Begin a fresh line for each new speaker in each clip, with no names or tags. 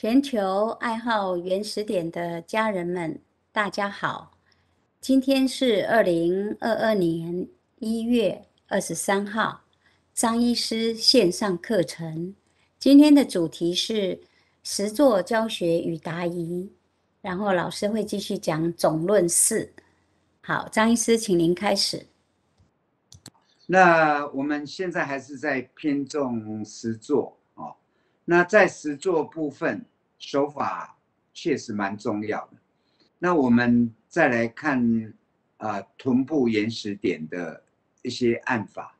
全球爱好原始点的家人们，大家好！今天是二零二二年一月二十三号，张医师线上课程。今天的主题是实作教学与答疑，然后老师会继续讲总论四。好，张医师，请您开始。
那我们现在还是在偏重实作。那在实作部分，手法确实蛮重要的。那我们再来看啊，臀部延时点的一些按法，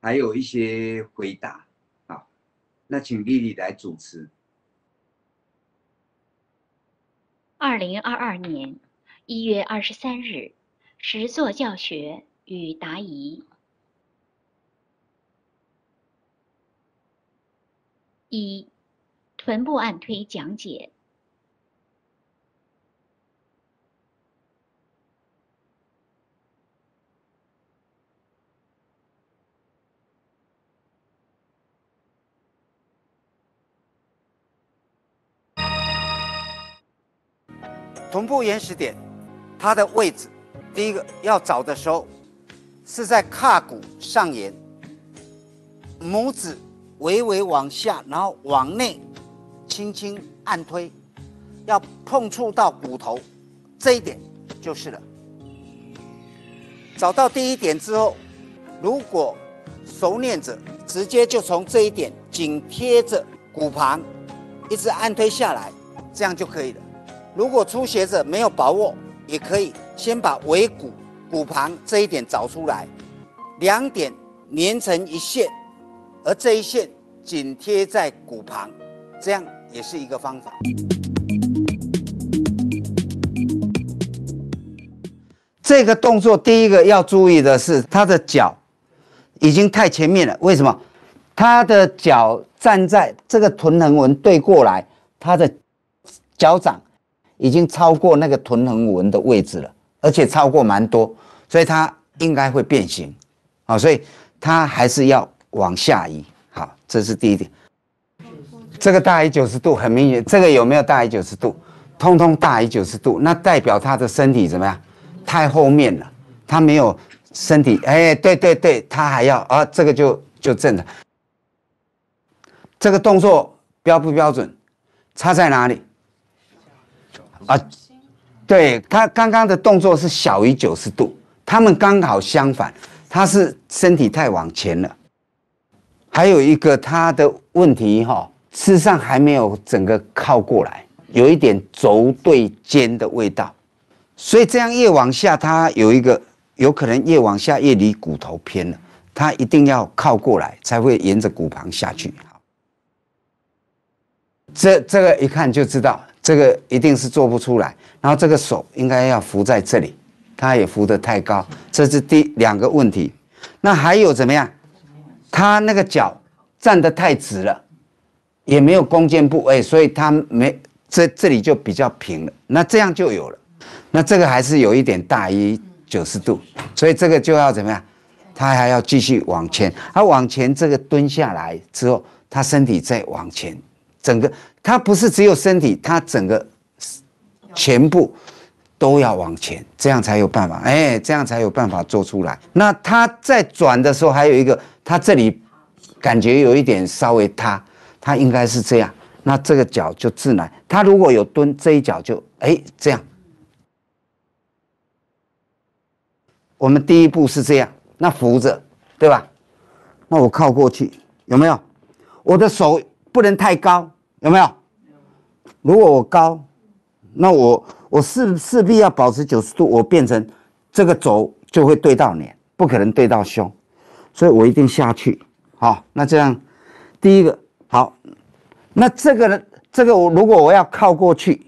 还有一些回答。啊，那请丽丽来主持。
二零二二年一月二十三日，实作教学与答疑。一，臀部按推讲解。
臀部延时点，它的位置，第一个要找的时候，是在胯骨上沿，拇指。微微往下，然后往内轻轻按推，要碰触到骨头，这一点就是了。找到第一点之后，如果熟练者，直接就从这一点紧贴着骨旁，一直按推下来，这样就可以了。如果初学者没有把握，也可以先把尾骨骨旁这一点找出来，两点连成一线。而这一线紧贴在骨旁，这样也是一个方法。这个动作第一个要注意的是，他的脚已经太前面了。为什么？他的脚站在这个臀横纹对过来，他的脚掌已经超过那个臀横纹的位置了，而且超过蛮多，所以他应该会变形。啊，所以他还是要。往下移，好，这是第一点。这个大于九十度，很明显，这个有没有大于九十度？通通大于九十度，那代表他的身体怎么样？太后面了，他没有身体。哎，对对对，他还要啊，这个就就正了。这个动作标不标准？差在哪里？啊，对他刚刚的动作是小于九十度，他们刚好相反，他是身体太往前了。还有一个他的问题哈，事实上还没有整个靠过来，有一点轴对肩的味道，所以这样越往下，它有一个有可能越往下越离骨头偏了，它一定要靠过来才会沿着骨旁下去。好，这这个一看就知道，这个一定是做不出来。然后这个手应该要扶在这里，它也扶得太高，这是第两个问题。那还有怎么样？他那个脚站得太直了，也没有弓箭步，哎，所以他没这这里就比较平了，那这样就有了。那这个还是有一点大于九十度，所以这个就要怎么样？他还要继续往前，他往前这个蹲下来之后，他身体再往前，整个他不是只有身体，他整个全部都要往前，这样才有办法，哎，这样才有办法做出来。那他在转的时候还有一个。他这里感觉有一点稍微塌，他应该是这样，那这个脚就自然。他如果有蹲，这一脚就哎这样。我们第一步是这样，那扶着，对吧？那我靠过去，有没有？我的手不能太高，有没有？如果我高，那我我势势必要保持九十度，我变成这个肘就会对到脸，不可能对到胸。所以我一定下去，好，那这样，第一个好，那这个呢？这个我如果我要靠过去，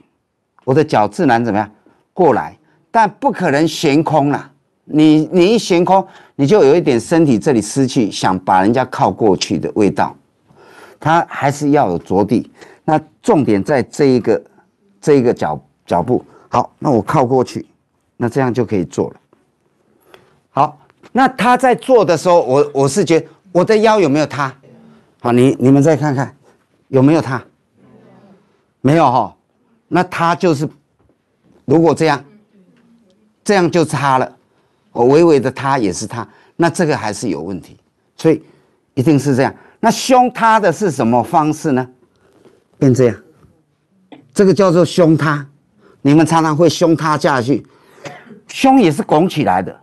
我的脚自然怎么样过来，但不可能悬空了。你你一悬空，你就有一点身体这里失去想把人家靠过去的味道，它还是要有着地。那重点在这一个这一个脚脚步。好，那我靠过去，那这样就可以做了。好。那他在做的时候，我我是觉得我的腰有没有塌？好，你你们再看看有没有塌？没有哈，那他就是如果这样，这样就差了。我微微的他也是他，那这个还是有问题，所以一定是这样。那凶他的是什么方式呢？变这样，这个叫做凶他。你们常常会凶他下去，胸也是拱起来的，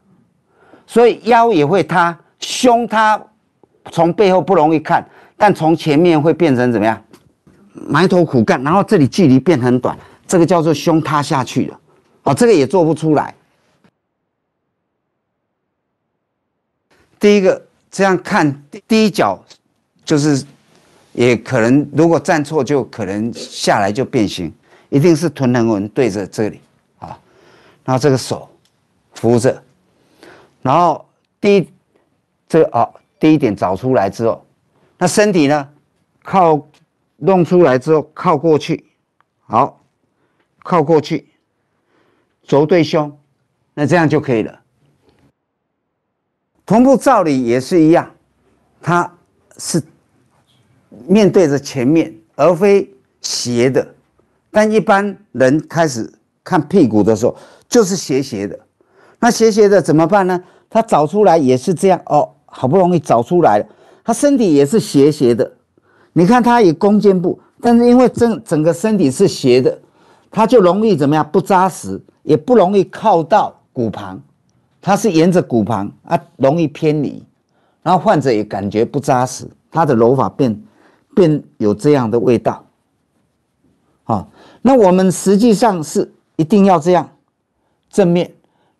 所以腰也会塌。胸塌从背后不容易看，但从前面会变成怎么样？埋头苦干，然后这里距离变很短，这个叫做胸塌下去了。哦，这个也做不出来。第一个这样看，第一脚就是也可能，如果站错就可能下来就变形，一定是臀横纹对着这里啊，然后这个手扶着，然后第一这个哦，第一点找出来之后，那身体呢靠弄出来之后靠过去，好，靠过去，轴对胸，那这样就可以了。臀部照理也是一样，它是面对着前面，而非斜的。但一般人开始看屁股的时候，就是斜斜的。那斜斜的怎么办呢？他找出来也是这样哦，好不容易找出来了，他身体也是斜斜的。你看他以弓箭步，但是因为整整个身体是斜的，他就容易怎么样？不扎实，也不容易靠到骨旁。他是沿着骨旁啊，容易偏离，然后患者也感觉不扎实，他的揉法变变有这样的味道。好，那我们实际上是一定要这样正面，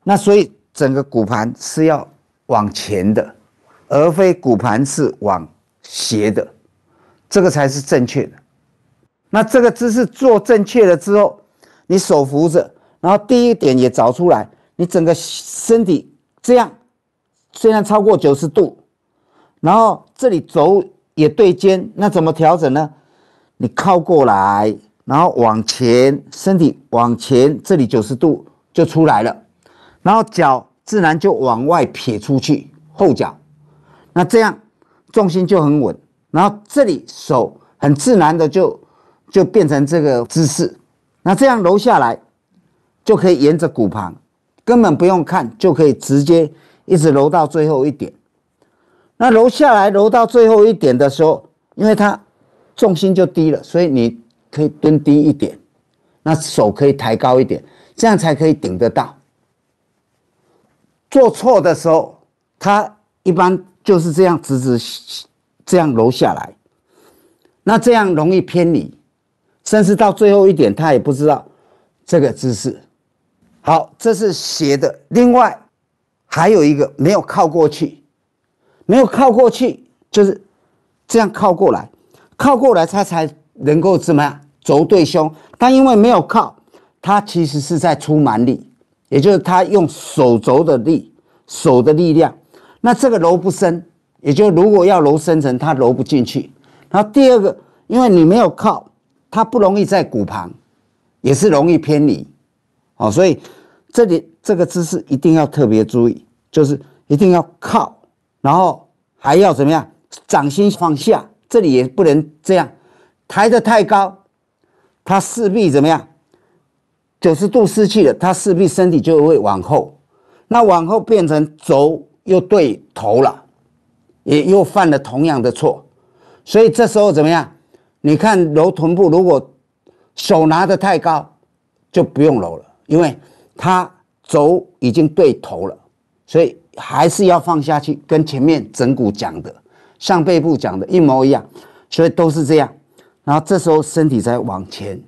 那所以整个骨盘是要往前的，而非骨盘是往斜的，这个才是正确的。那这个姿势做正确了之后，你手扶着，然后第一点也找出来。你整个身体这样，虽然超过九十度，然后这里轴也对肩，那怎么调整呢？你靠过来，然后往前，身体往前，这里九十度就出来了，然后脚自然就往外撇出去，后脚，那这样重心就很稳，然后这里手很自然的就就变成这个姿势，那这样揉下来就可以沿着骨旁。根本不用看，就可以直接一直揉到最后一点。那揉下来，揉到最后一点的时候，因为它重心就低了，所以你可以蹲低一点，那手可以抬高一点，这样才可以顶得到。做错的时候，它一般就是这样直直这样揉下来，那这样容易偏离，甚至到最后一点，他也不知道这个姿势。好，这是斜的。另外还有一个没有靠过去，没有靠过去，就是这样靠过来，靠过来他才能够怎么样轴对胸。但因为没有靠，他其实是在出蛮力，也就是他用手肘的力，手的力量。那这个揉不深，也就如果要揉深层，它揉不进去。然后第二个，因为你没有靠，它不容易在骨旁，也是容易偏离。好，所以这里这个姿势一定要特别注意，就是一定要靠，然后还要怎么样？掌心放下，这里也不能这样抬得太高，它势必怎么样？九十度失去了，它势必身体就会往后，那往后变成轴又对头了，也又犯了同样的错，所以这时候怎么样？你看揉臀部，如果手拿得太高，就不用揉了。因为它轴已经对头了，所以还是要放下去，跟前面整骨讲的上背部讲的一模一样，所以都是这样。然后这时候身体才往前，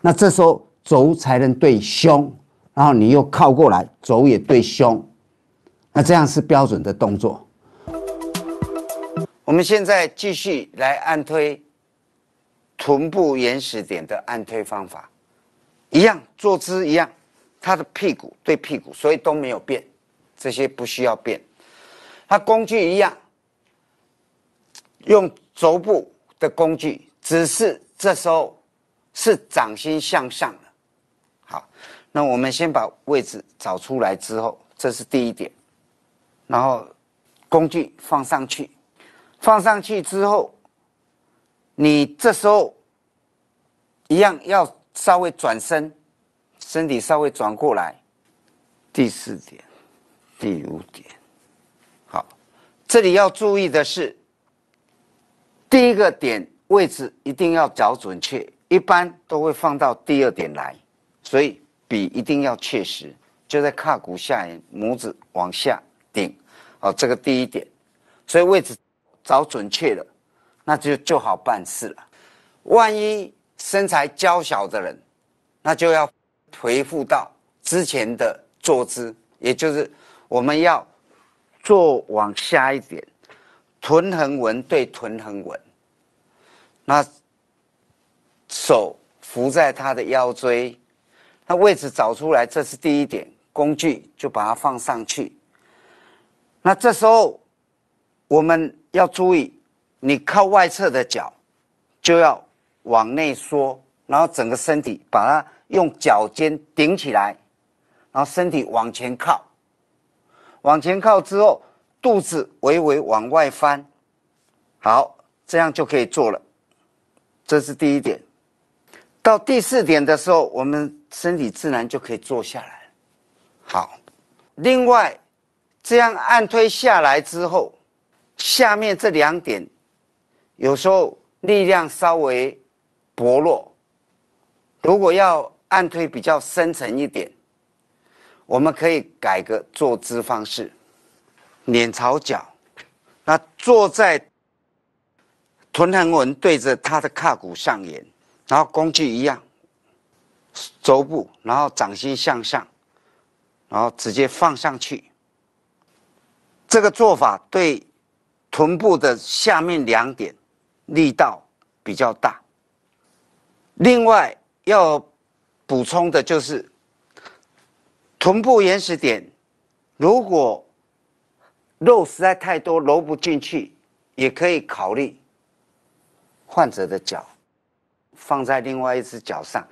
那这时候轴才能对胸，然后你又靠过来，轴也对胸，那这样是标准的动作。我们现在继续来按推臀部原始点的按推方法。一样坐姿一样，他的屁股对屁股，所以都没有变，这些不需要变。他工具一样，用肘部的工具，只是这时候是掌心向上的。好，那我们先把位置找出来之后，这是第一点，然后工具放上去，放上去之后，你这时候一样要稍微转身，身体稍微转过来。第四点，第五点，好，这里要注意的是，第一个点位置一定要找准确，一般都会放到第二点来，所以笔一定要确实，就在胯骨下沿，拇指往下，哦，这个第一点，所以位置找准确了，那就就好办事了。万一身材娇小的人，那就要回复到之前的坐姿，也就是我们要坐往下一点，臀横纹对臀横纹，那手扶在他的腰椎，那位置找出来，这是第一点，工具就把它放上去。那这时候我们要注意，你靠外侧的脚就要。往内缩，然后整个身体把它用脚尖顶起来，然后身体往前靠，往前靠之后，肚子微微往外翻，好，这样就可以做了。这是第一点。到第四点的时候，我们身体自然就可以坐下来。好，另外，这样按推下来之后，下面这两点，有时候力量稍微。薄弱，如果要按推比较深层一点，我们可以改个坐姿方式，脸朝脚，那坐在臀横纹对着他的胯骨上沿，然后工具一样，肘部，然后掌心向上，然后直接放上去。这个做法对臀部的下面两点力道比较大。另外要补充的就是，臀部原始点，如果肉实在太多揉不进去，也可以考虑患者的脚放在另外一只脚上，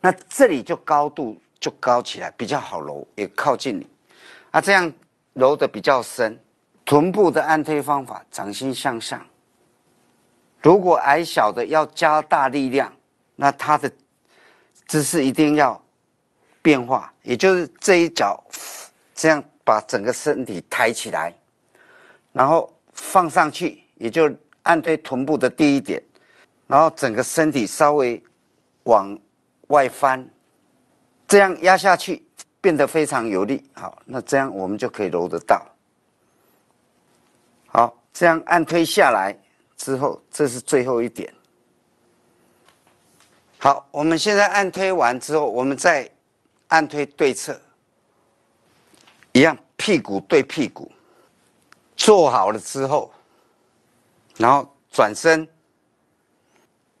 那这里就高度就高起来，比较好揉，也靠近你，啊，这样揉的比较深。臀部的按推方法，掌心向上。如果矮小的要加大力量。那他的姿势一定要变化，也就是这一脚这样把整个身体抬起来，然后放上去，也就按对臀部的第一点，然后整个身体稍微往外翻，这样压下去变得非常有力。好，那这样我们就可以揉得到。好，这样按推下来之后，这是最后一点。好，我们现在按推完之后，我们再按推对侧，一样屁股对屁股，做好了之后，然后转身，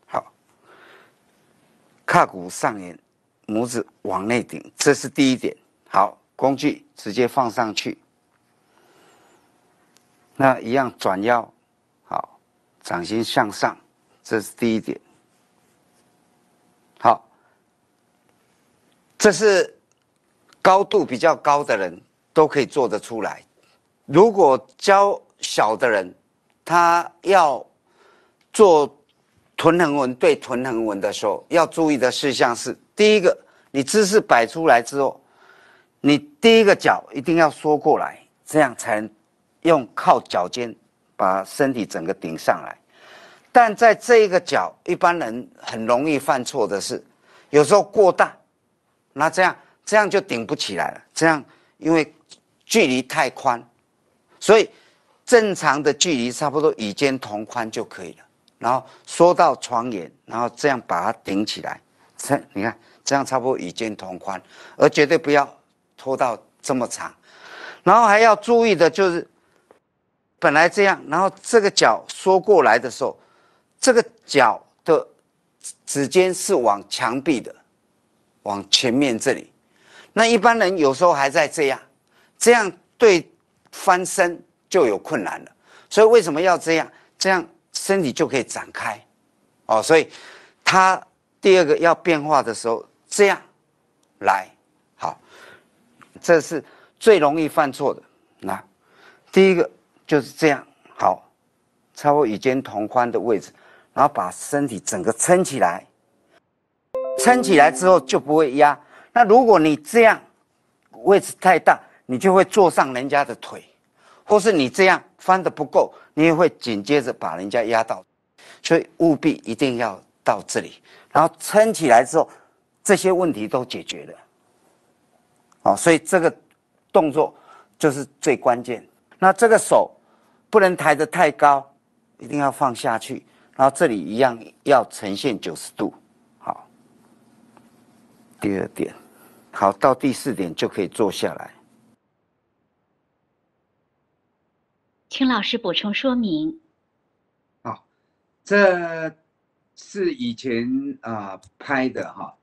好，胯骨上沿，拇指往内顶，这是第一点。好，工具直接放上去，那一样转腰，好，掌心向上，这是第一点。好，这是高度比较高的人都可以做得出来。如果较小的人，他要做臀横纹对臀横纹的时候，要注意的事项是：第一个，你姿势摆出来之后，你第一个脚一定要缩过来，这样才能用靠脚尖把身体整个顶上来。但在这一个脚，一般人很容易犯错的是，有时候过大，那这样这样就顶不起来了。这样因为距离太宽，所以正常的距离差不多与肩同宽就可以了。然后缩到床沿，然后这样把它顶起来。这你看，这样差不多与肩同宽，而绝对不要拖到这么长。然后还要注意的就是，本来这样，然后这个脚缩过来的时候。这个脚的指尖是往墙壁的，往前面这里。那一般人有时候还在这样，这样对翻身就有困难了。所以为什么要这样？这样身体就可以展开。哦，所以他第二个要变化的时候，这样来好，这是最容易犯错的。那第一个就是这样好，差不多与肩同宽的位置。然后把身体整个撑起来，
撑起来之后就不会压。那如果你这样位置太大，你就会坐上人家的腿，或是你这样翻的不够，你也会紧接着把人家压到。所以务必一定要到这里，然后撑起来之后，这些问题都解决了。好，所以这个动作就是最关键。那这个手不能抬得太高，一定要放下去，然后这里一样要呈现九十度。好，第二点，好，到第四点就可以坐下来。
请老师补充说明。
好，这是以前啊、拍的哈，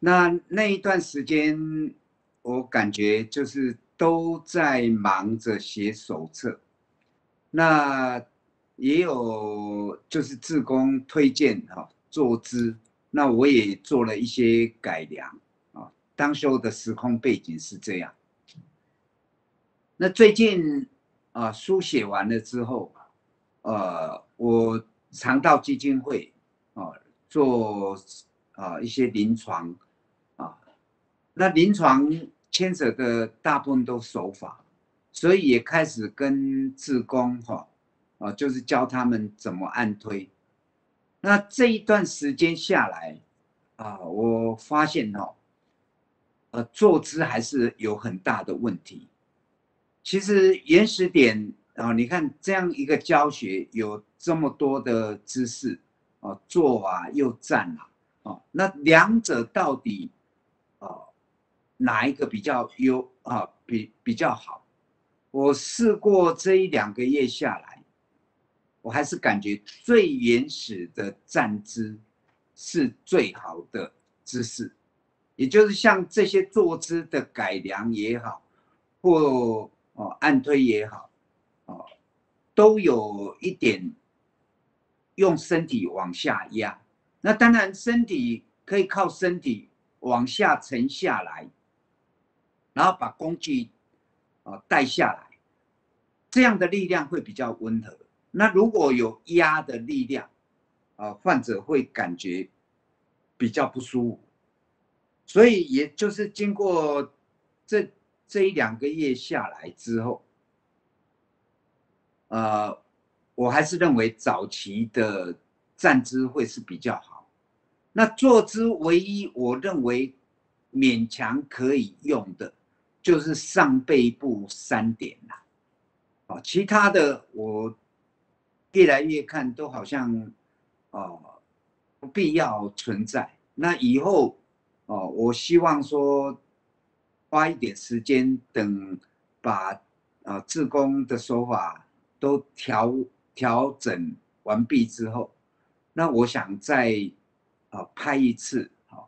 那那一段时间我感觉就是都在忙着写手册，那也有就是志工推荐哈、坐姿，那我也做了一些改良啊。当时候的时空背景是这样，那最近啊书写完了之后，呃，我常到基金会啊做啊一些临床啊，那临床牵扯的大部分都手法，所以也开始跟志工哈啊，就是教他们怎么按推。那这一段时间下来啊，我发现哈，呃，坐姿还是有很大的问题。其实原始点啊，你看这样一个教学有这么多的姿势啊，坐啊又站啊，啊，那两者到底啊哪一个比较优啊比比较好？我试过这一两个月下来，我还是感觉最原始的站姿是最好的姿势，也就是像这些坐姿的改良也好，或哦，按推也好，哦，都有一点用身体往下压。那当然，身体可以靠身体往下沉下来，然后把工具哦带下来，这样的力量会比较温和。那如果有压的力量，啊，患者会感觉比较不舒服。所以，也就是经过这。这一两个月下来之后，呃，我还是认为早期的站姿会是比较好。那坐姿唯一我认为勉强可以用的，就是上背部三点啦。啊，其他的我越来越看都好像哦不必要存在。那以后哦，我希望说。花一点时间，等把啊自宫的手法都调调整完毕之后，那我想再啊拍一次啊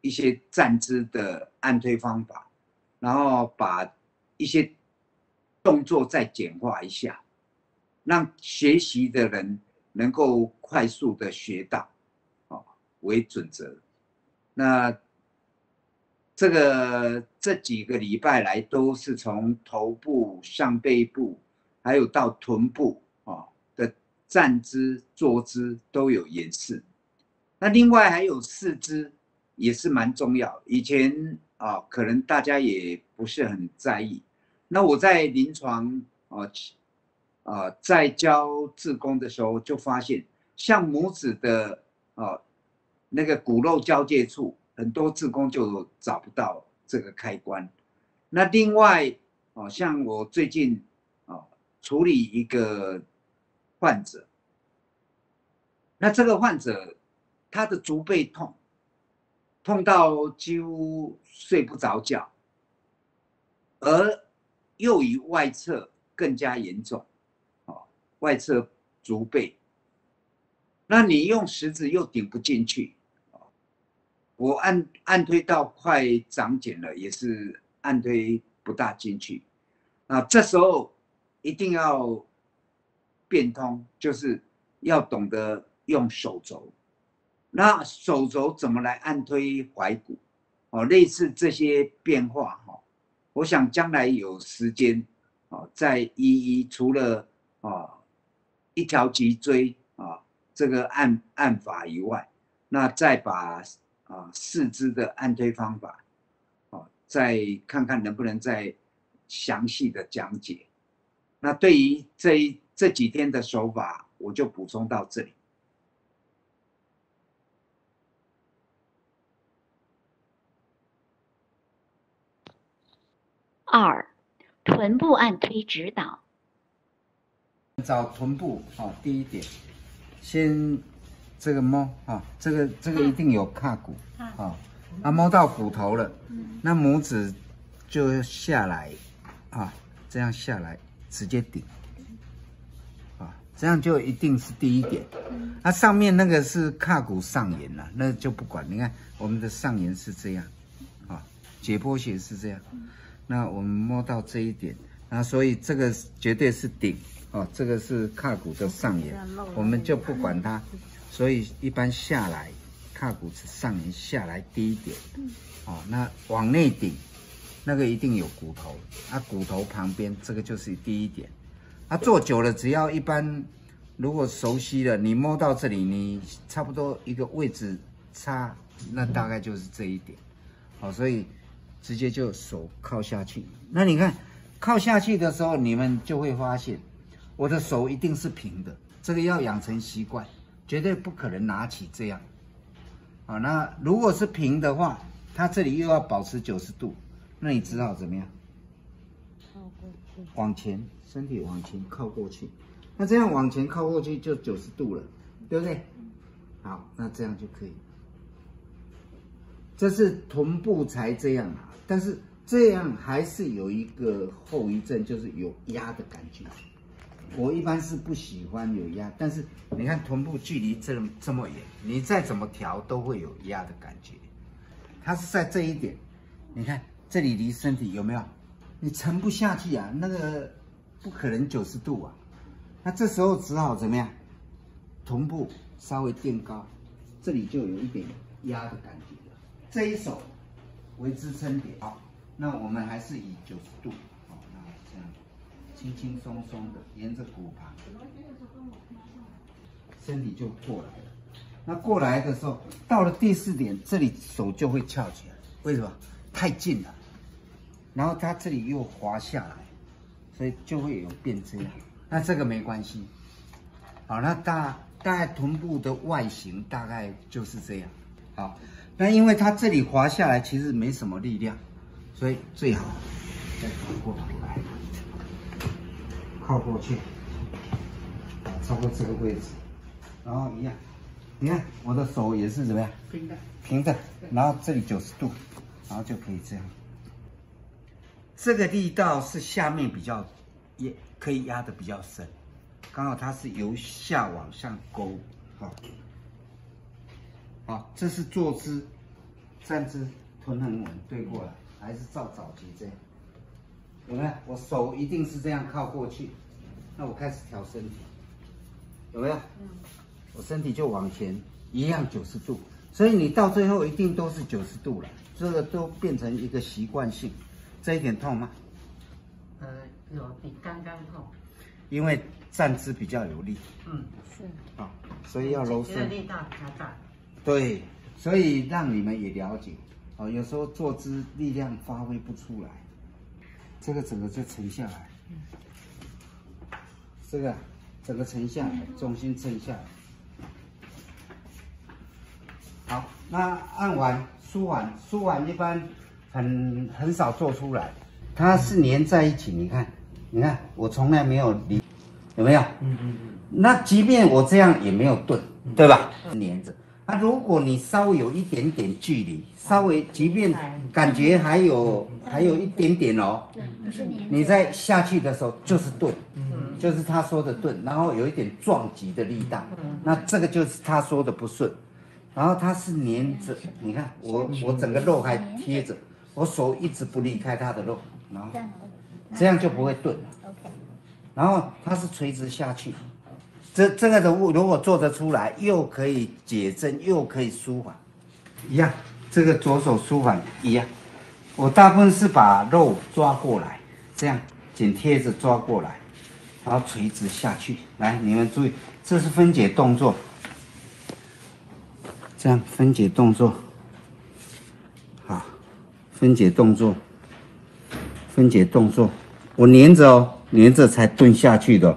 一些站姿的按推方法，然后把一些动作再简化一下，让学习的人能够快速的学到啊为准则，那。这个这几个礼拜来都是从头部、上背部，还有到臀部啊的站姿、坐姿都有演示。那另外还有四肢也是蛮重要。以前啊，可能大家也不是很在意。那我在临床啊啊在教自宫的时候，就发现像拇指的啊那个骨肉交界处。很多自工就找不到这个开关。那另外，哦，像我最近啊处理一个患者，那这个患者他的足背痛，痛到几乎睡不着觉，而右于外侧更加严重，哦，外侧足背，那你用食指又顶不进去。我按按推到快长茧了，也是按推不大进去，啊，这时候一定要变通，就是要懂得用手肘。那手肘怎么来按推踝骨？哦，类似这些变化哈，我想将来有时间啊，再一一除了啊一条脊椎啊这个按按法以外，那再把。
啊四肢的按推方法，啊，再看看能不能再详细的讲解。那对于这一这几天的手法，我就补充到这里。
二，臀部按推指导。
找臀部啊，第一点，先这个摸啊，这个这个一定有胯骨啊，啊摸到骨头了，那拇指就下来啊，这样下来直接顶啊，这样就一定是第一点。那、上面那个是胯骨上沿了，那就不管。你看我们的上沿是这样啊，解剖学是这样，那我们摸到这一点，那所以这个绝对是顶。哦，这个是胯骨的上沿，我们就不管它，所以一般下来，胯骨上沿下来低一点，哦，那往内顶，那个一定有骨头，啊，骨头旁边这个就是低一点，啊，坐久了只要一般，如果熟悉了，你摸到这里，你差不多一个位置差，那大概就是这一点，好，所以直接就手靠下去，那你看靠下去的时候，你们就会发现。我的手一定是平的，这个要养成习惯，绝对不可能拿起这样。好，那如果是平的话，它这里又要保持九十度，那你只好怎么样？靠过去，往前，身体往前靠过去。那这样往前靠过去就九十度了，对不对？好，那这样就可以。这是臀部才这样啊，但是这样还是有一个后遗症，就是有压的感觉。我一般是不喜欢有压，但是你看臀部距离这这么远，你再怎么调都会有压的感觉。它是在这一点，你看这里离身体有没有？你沉不下去啊，那个不可能九十度啊。那这时候只好怎么样？臀部稍微垫高，这里就有一点压的感觉了。这一手为支撑点，好，那我们还是以九十度。轻轻松松的沿着骨盘，身体就过来了。那过来的时候，到了第四点，这里手就会翘起来。为什么？太近了。然后它这里又滑下来，所以就会有变这样。那这个没关系。好，那大大概臀部的外形大概就是这样。好，那因为它这里滑下来其实没什么力量，所以最好再转过来。靠过去，啊，超过这个位置，然后一样，你看我的手也是怎么样？平的，平的，然后这里九十度，然后就可以这样。这个力道是下面比较，也可以压的比较深，刚好它是由下往上勾，好，好，这是坐姿，站姿，臀很稳，对过来，还是照早期这样。有没有？我手一定是这样靠过去，那我开始调身体，有没有？嗯。我身体就往前，一样九十度，所以你到最后一定都是九十度了，这个都变成一个习惯性。这一点痛吗？
呃，有比刚刚痛。
因为站姿比较有力。
嗯，是。
啊，所以要柔顺。
力道比较大。
对，所以让你们也了解，哦，有时候坐姿力量发挥不出来。这个整个就沉下来，这个整个沉下来，重心沉下来。好，那按完舒缓，舒缓一般很很少做出来，它是粘在一起。你看，你看，我从来没有离，有没有？嗯嗯嗯。那即便我这样也没有钝，对吧？粘着。那如果你稍微有一点点距离，稍微即便感觉还有还有一点点哦，你在下去的时候就是钝，就是他说的顿，然后有一点撞击的力道，那这个就是他说的不顺，然后它是粘着，你看我我整个肉还贴着，我手一直不离开它的肉，然后这样就不会钝，然后它是垂直下去。这这个人物如果做得出来，又可以解针，又可以舒缓，一样。这个左手舒缓一样。我大部分是把肉抓过来，这样紧贴着抓过来，然后垂直下去。来，你们注意，这是分解动作。这样分解动作，好分解动作，分解动作，我粘着哦，粘着才蹲下去的，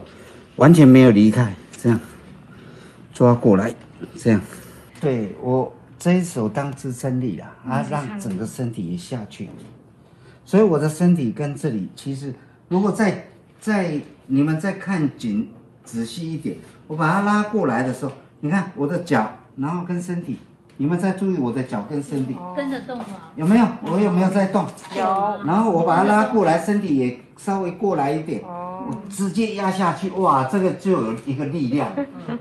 完全没有离开，这样抓过来，这样，对我这一手当支撑力啦，啊，让整个身体也下去，所以我的身体跟这里其实，如果再再你们再看紧仔细一点，我把它拉过来的时候，你看我的脚，然后跟身体，你们再注意我的脚跟身体。
跟着动吗？
有没有？我有没有在动？
有。
然后我把它拉过来，身体也稍微过来一点，我直接压下去，哇，这个就有一个力量，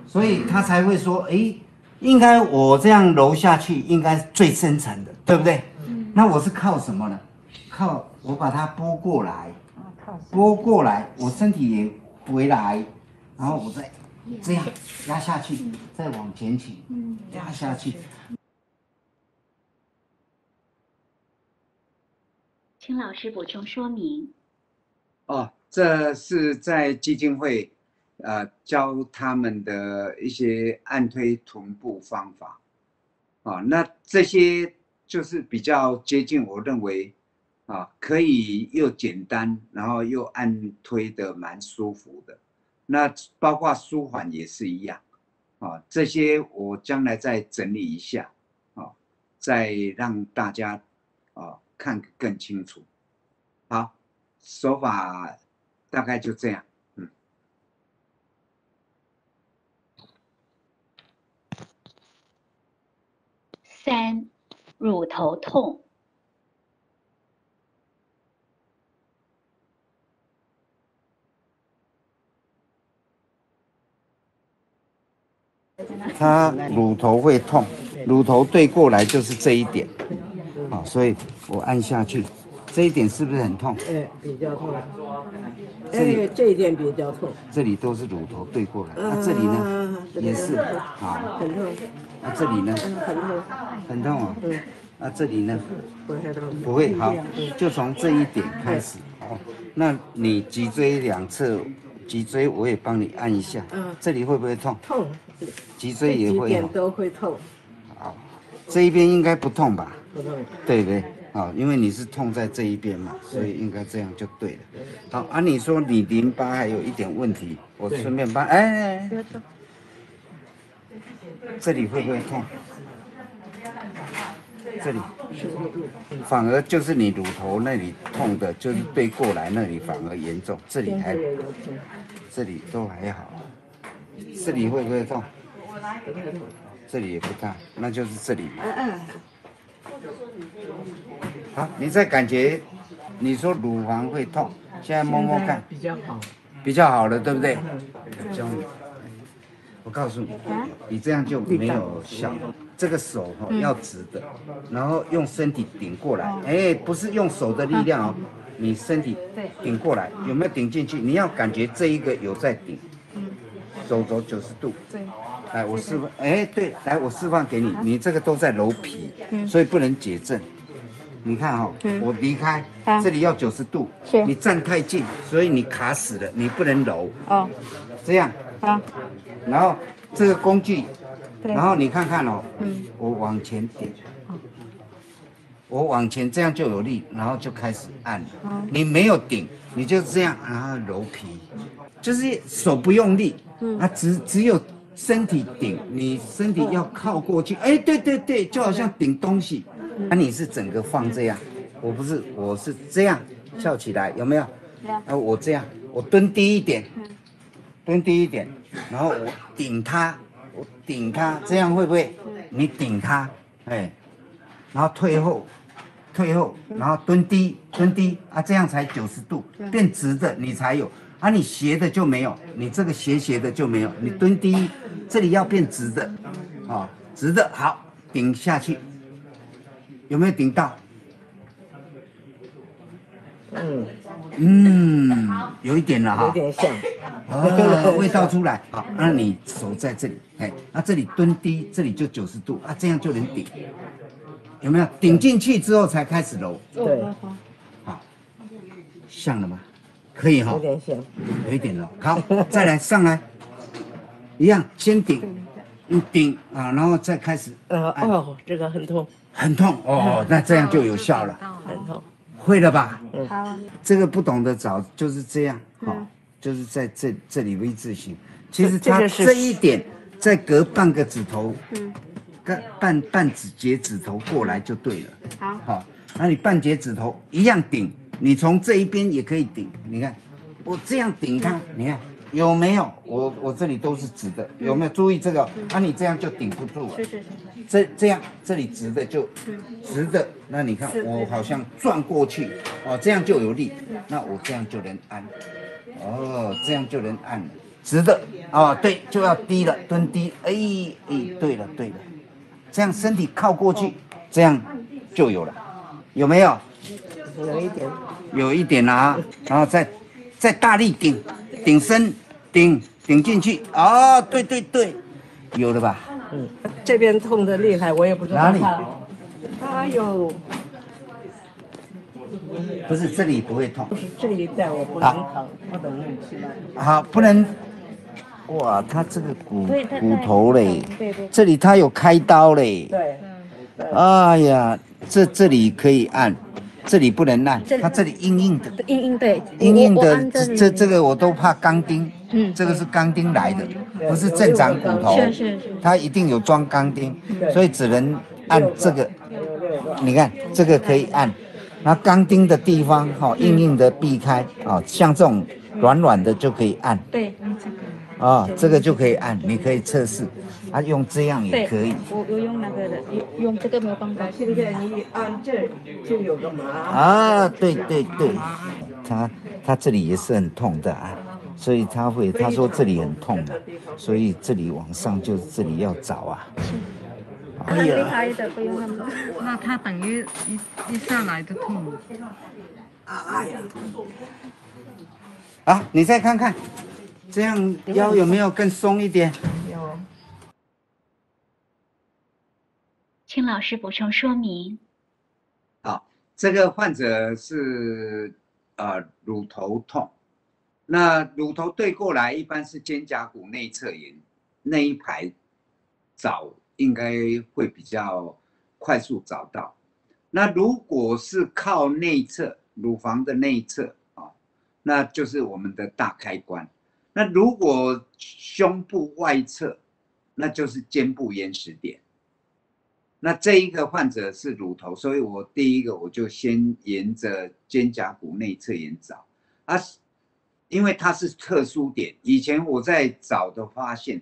所以他才会说，诶，应该我这样揉下去，应该最深层的，对不对？那我是靠什么呢？靠我把它拨过来，拨过来，我身体也回来，然后我再这样压下去，再往前倾，压下去。
请老师补充说明。
哦，这是在基金会呃教他们的一些按推臀部方法啊，那这些就是比较接近我认为啊可以又简单，然后又按推的蛮舒服的。那包括舒缓也是一样啊，这些我将来再整理一下啊，再让大家啊看更清楚。好，手法大概就这样。
三，乳头痛。
他乳头会痛，乳头对过来就是这一点，好，所以我按下去，这一点是不是很痛？
哎，比较痛。
这里
哎，这一点比较痛。
这里都是乳头对过来，那、这里呢
嗯
也是，好，
很痛，
那、这里呢？
嗯，很痛，
很痛啊，
嗯，
那、这里呢？
不会痛。
不会，好，就从这一点开始，哦，那你脊椎两侧，脊椎我也帮你按一下，
嗯。
这里会不会痛？
痛，
脊椎也会哦，
这几点都会痛，
好，这一边应该不痛吧？
不痛。
对不对？好，因为你是痛在这一边嘛，所以应该这样就对了。好，啊，你说你淋巴还有一点问题，我顺便帮，哎哎，哎这里会不会痛？这里，反而就是你乳头那里痛的，就是对过来那里反而严重，这里还这里都还好，这里会不会痛？这里也不大，那就是这里嘛。
哎哎，
好，你再感觉，你说乳房会痛，现在摸摸看，
比较好。
比较好了，对不对？我告诉你，你这样就没有效。这个手哈、要直的，然后用身体顶过来，哎，不是用手的力量哦，你身体顶过来，有没有顶进去？你要感觉这一个有在顶，手走九十度。来，我示范，哎，对，来，我示范给你，你这个都在揉皮，所以不能解正。你看哈、我离开，这里要九十度，你站太近，所以你卡死了，你不能揉。
哦，
这样，
好，
然后这个工具，然后你看看哦，我往前点，我往前这样就有力，然后就开始按。你没有顶，你就这样，然后揉皮，就是手不用力，啊，只只有身体顶，你身体要靠过去，哎，对对对，就好像顶东西，那、你是整个放这样，我不是，我是这样翘起来，有没有？啊，我这样，我蹲低一点，蹲低一点，然后我顶它，我顶它，这样会不会？你顶它，哎，然后退后，退后，然后蹲低，蹲低啊，这样才九十度，变直的你才有，啊，你斜的就没有，你这个斜斜的就没有，你蹲低，这里要变直的，啊，直的好，顶下去，有没有顶到？
嗯，
嗯，有一点了哈，
有点像。
哦，味道出来。好，那你手在这里，哎，那这里蹲低，这里就九十度啊，这样就能顶，有没有？顶进去之后才开始揉，
对，
好，像了吗？可以哈
有，点像。
有一点了。好，再来上来，一样，先顶，
你顶啊，然后再开始
呃哦，这个很痛，
很痛哦，那这样就有效了，
很痛。
会了吧？
好，
这个不懂得找就是这样，好、就是在这这里 V 字形。其实它
这
一点再隔半个指头，
嗯，
半半半指节指头过来就对了。
好，
好，那你半节指头一样顶，你从这一边也可以顶。你看，我这样顶它，你看有没有？我我这里都是直的，有没有？注意这个，啊，你这样就顶不住了。
是是是，
这这样这里直的就直的，那你看我好像转过去，哦，这样就有力，那我这样就能按，哦，这样就能按了，直的，哦，对，就要低了，蹲低，哎哎，对了对了，这样身体靠过去，这样就有了，有没有？
有一点，
有一点啊，然后再再大力顶，顶深，顶顶进去，啊，对对对，有了吧？
嗯，这边痛的厉害，我也不知道
哪里
它它有，
不是这里不会痛。
不是这一带我不能疼，不能弄起来。
好，不能。哇，他这个骨骨头嘞，
对对，
这里他有开刀嘞。
对，
哎呀，这这里可以按，这里不能按
这，里
它这里硬硬的，
硬硬对，
硬硬的这这这个我都怕钢钉。
嗯。
这个是钢钉来的，不是正常骨头。
是是是，
它一定有装钢钉，所以只能按这个。你看这个可以按，那钢钉的地方哈、硬硬的避开啊、像这种软软的就可以按。
对
啊、这个就可以按，你可以测试，啊，用这样也，可以
我我用那个的，用用这个没有办法，
现在你按这就有个麻，
啊，对对对，他他这里也是很痛的啊，所以他会他说这里很痛的，所以这里往上就是这里要找啊。哎
很厉的，不用那么。
那他等于一一上来就痛了。
啊，你再看看，这样腰有没有更松一点？
有
请老师补充说明。
好，这个患者是呃乳头痛，那乳头对过来一般是肩胛骨内侧炎那一排找应该会比较快速找到。那如果是靠内侧乳房的内侧啊，那就是我们的大开关。那如果胸部外侧，那就是肩部延时点。那这一个患者是乳头，所以我第一个我就先沿着肩胛骨内侧沿找啊，因为它是特殊点。以前我在找的发现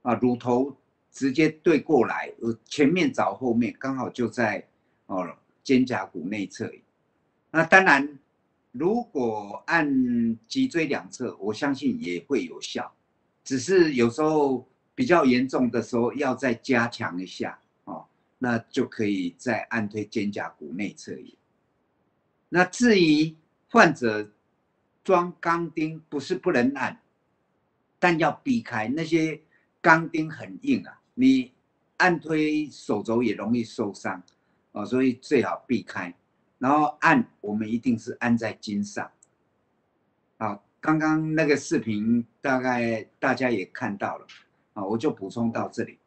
啊，乳头直接对过来，我前面找后面刚好就在哦肩胛骨内侧。那当然，如果按脊椎两侧，我相信也会有效，只是有时候比较严重的时候要再加强一下哦。那就可以再按推肩胛骨内侧也。那至于患者装钢钉，不是不能按，但要避开那些钢钉很硬啊，你按推手肘也容易受伤、哦，所以最好避开。然后按，我们一定是按在筋上。好，刚刚那个视频大概大家也看到了啊，我就补充到这里。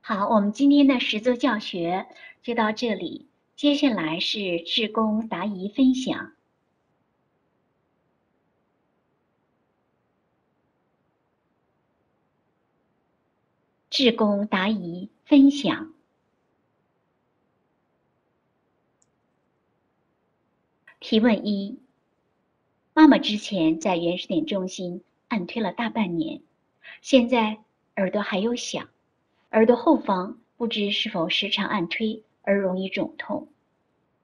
好，我们今天的实作教学就到这里，接下来是志工答疑分享。志工答疑分享。提问一：妈妈之前在原始点中心按推了大半年，现在耳朵还有响。耳朵后方不知是否时常按推而容易肿痛，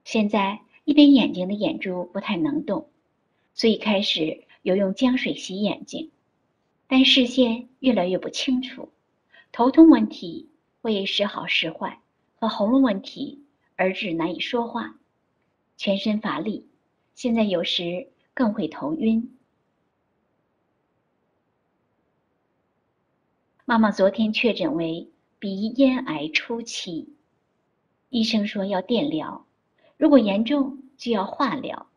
现在一边眼睛的眼珠不太能动，所以开始有用姜水洗眼睛，但视线越来越不清楚，头痛问题会时好时坏，和喉咙问题而致难以说话，全身乏力，现在有时更会头晕。妈妈昨天确诊为鼻咽癌初期，医生说要电疗，如果严重就要化疗。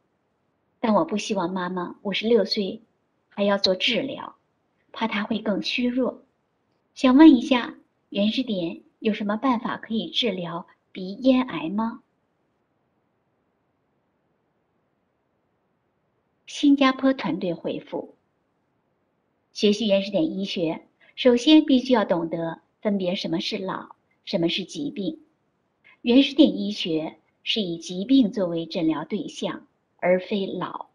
但我不希望妈妈五十六岁还要做治疗，怕她会更虚弱。想问一下，原始点有什么办法可以治疗鼻咽癌吗？新加坡团队回复：学习原始点医学，首先必须要懂得分别什么是老，什么是疾病。原始点医学是以疾病作为诊疗对象，而非老。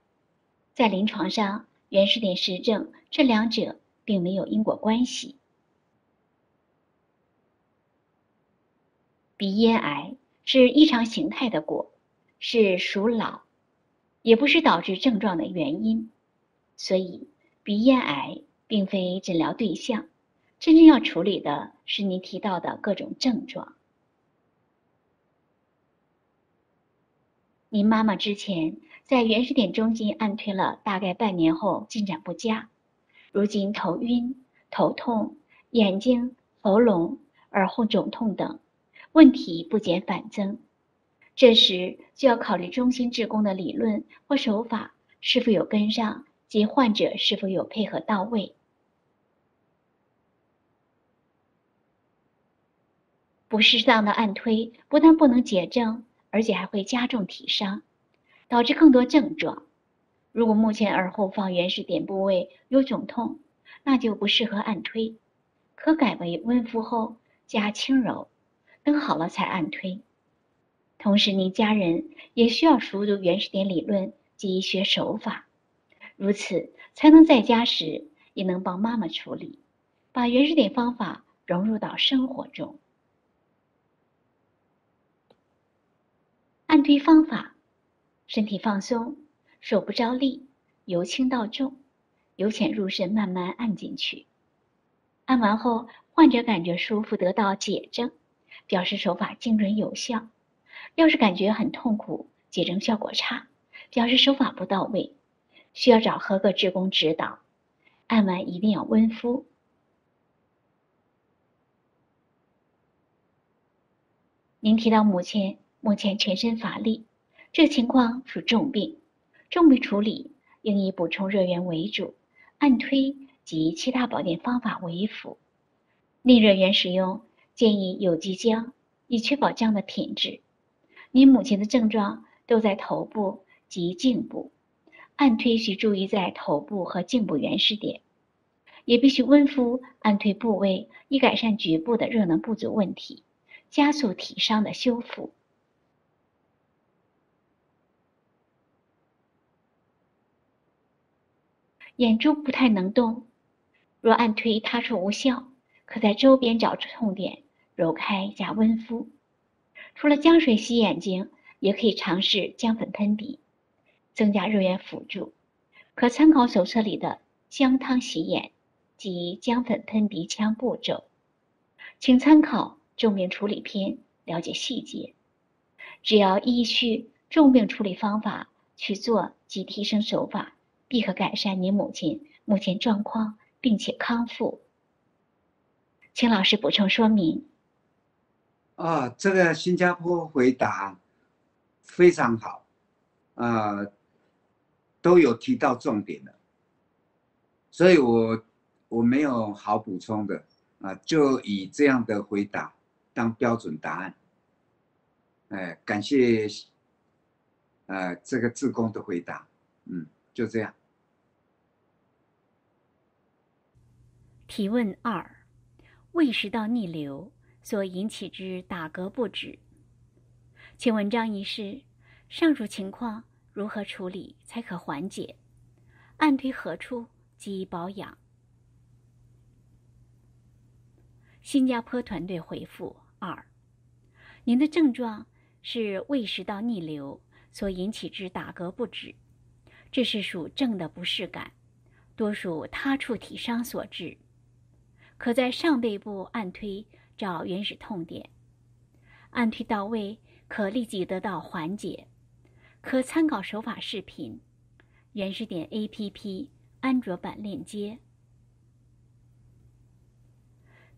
在临床上，原始点实证这两者并没有因果关系。鼻咽癌是异常形态的果，是属老。也不是导致症状的原因，所以鼻咽癌并非诊疗对象，真正要处理的是您提到的各种症状。您妈妈之前在原始点中心按推了大概半年后进展不佳，如今头晕、头痛、眼睛、喉咙、耳后肿痛等问题不减反增。这时就要考虑中心治工的理论或手法是否有跟上，及患者是否有配合到位。不适当的按推不但不能解症，而且还会加重体伤，导致更多症状。如果目前耳后方原始点部位有肿痛，那就不适合按推，可改为温敷后加轻柔，等好了才按推。同时，您家人也需要熟读原始点理论及医学手法，如此才能在家时也能帮妈妈处理，把原始点方法融入到生活中。按推方法：身体放松，手不着力，由轻到重，由浅入深，慢慢按进去。按完后，患者感觉舒服，得到解症，表示手法精准有效。要是感觉很痛苦，解症效果差，表示手法不到位，需要找合格职工指导。按完一定要温敷。您提到母亲目前全身乏力，这情况属重病，重病处理应以补充热源为主，按推及其他保健方法为辅。逆热源使用建议有机姜，以确保姜的品质。你母亲的症状都在头部及颈部，按推需注意在头部和颈部原始点，也必须温敷按推部位，以改善局部的热能不足问题，加速体伤的修复。眼珠不太能动，若按推他处无效，可在周边找出痛点，揉开加温敷。除了姜水洗眼睛，也可以尝试姜粉喷鼻，增加热源辅助。可参考手册里的姜汤洗眼及姜粉喷鼻腔步骤，请参考重病处理篇了解细节。只要依序重病处理方法去做及提升手法，必可改善您母亲目前状况，并且康复。请老师补充说明。
啊，这个新加坡回答非常好，啊，都有提到重点的，所以我我没有好补充的啊，就以这样的回答当标准答案。哎，感谢，呃，这个志工的回答，嗯，就这样。
提问二：胃食道逆流。所引起之打嗝不止，请问张医师，上述情况如何处理才可缓解？按推何处及保养？新加坡团队回复二：您的症状是胃食道逆流所引起之打嗝不止，这是属正的不适感，多属他处体伤所致，可在上背部按推。找原始痛点，按推到位，可立即得到缓解。可参考手法视频，原始点 APP 安卓版链接。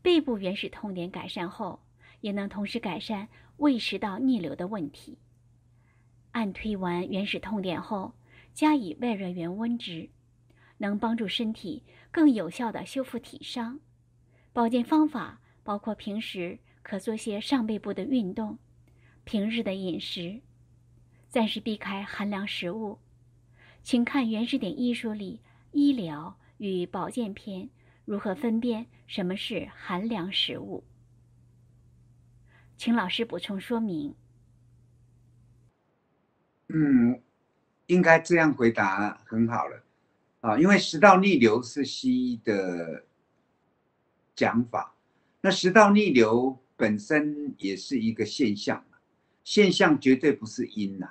背部原始痛点改善后，也能同时改善胃食道逆流的问题。按推完原始痛点后，加以外热源温之，能帮助身体更有效的修复体伤。保健方法包括平时可做些上背部的运动，平日的饮食，暂时避开寒凉食物。请看《原始点医书》里医疗与保健篇如何分辨什么是寒凉食物。请老师补充说明。
嗯，应该这样回答很好了啊，因为食道逆流是西医的讲法，那食道逆流本身也是一个现象，现象绝对不是因呐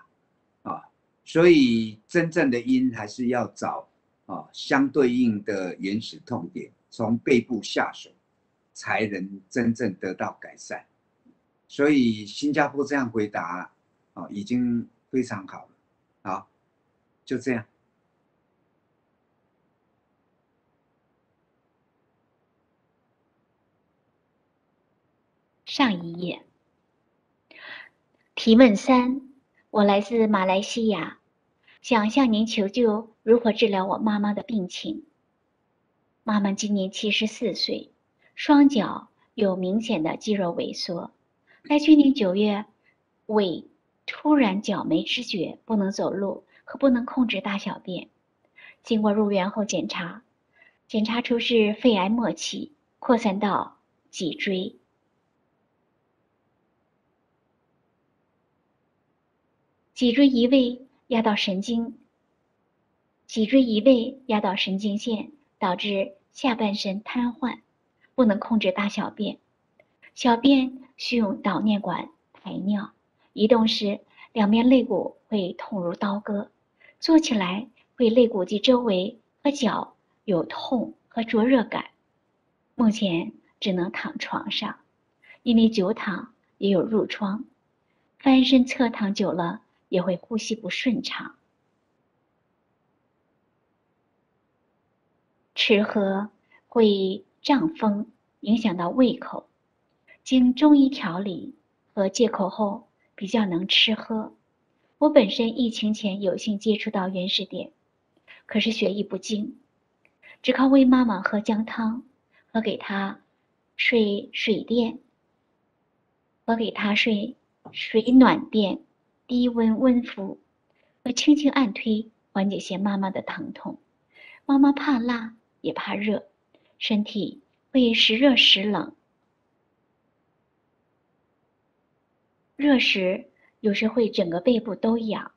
啊，所以真正的因还是要找啊相对应的原始痛点，从背部下手，才能真正得到改善。所以新加坡这样回答啊，已经。非常好了，好，就这样。
上一页，提问三：我来自马来西亚，想向您求救如何治疗我妈妈的病情。妈妈今年七十四岁，双脚有明显的肌肉萎缩，在去年九月尾。突然脚没知觉，不能走路和不能控制大小便。经过入院后检查，检查出是肺癌末期，扩散到脊椎。脊椎移位压到神经，脊椎移位压到神经线，导致下半身瘫痪，不能控制大小便。小便需用导尿管排尿。移动时，两边肋骨会痛如刀割；坐起来会肋骨及周围和脚有痛和灼热感。目前只能躺床上，因为久躺也有褥疮，翻身侧躺久了也会呼吸不顺畅。吃喝会胀风，影响到胃口。经中医调理和戒口后。比较能吃喝，我本身疫情前有幸接触到原始点，可是学艺不精，只靠喂妈妈喝姜汤和给她睡水电，和给她睡水暖垫，低温温敷和轻轻按推，缓解些妈妈的疼痛。妈妈怕辣也怕热，身体会时热时冷。热时有时会整个背部都痒。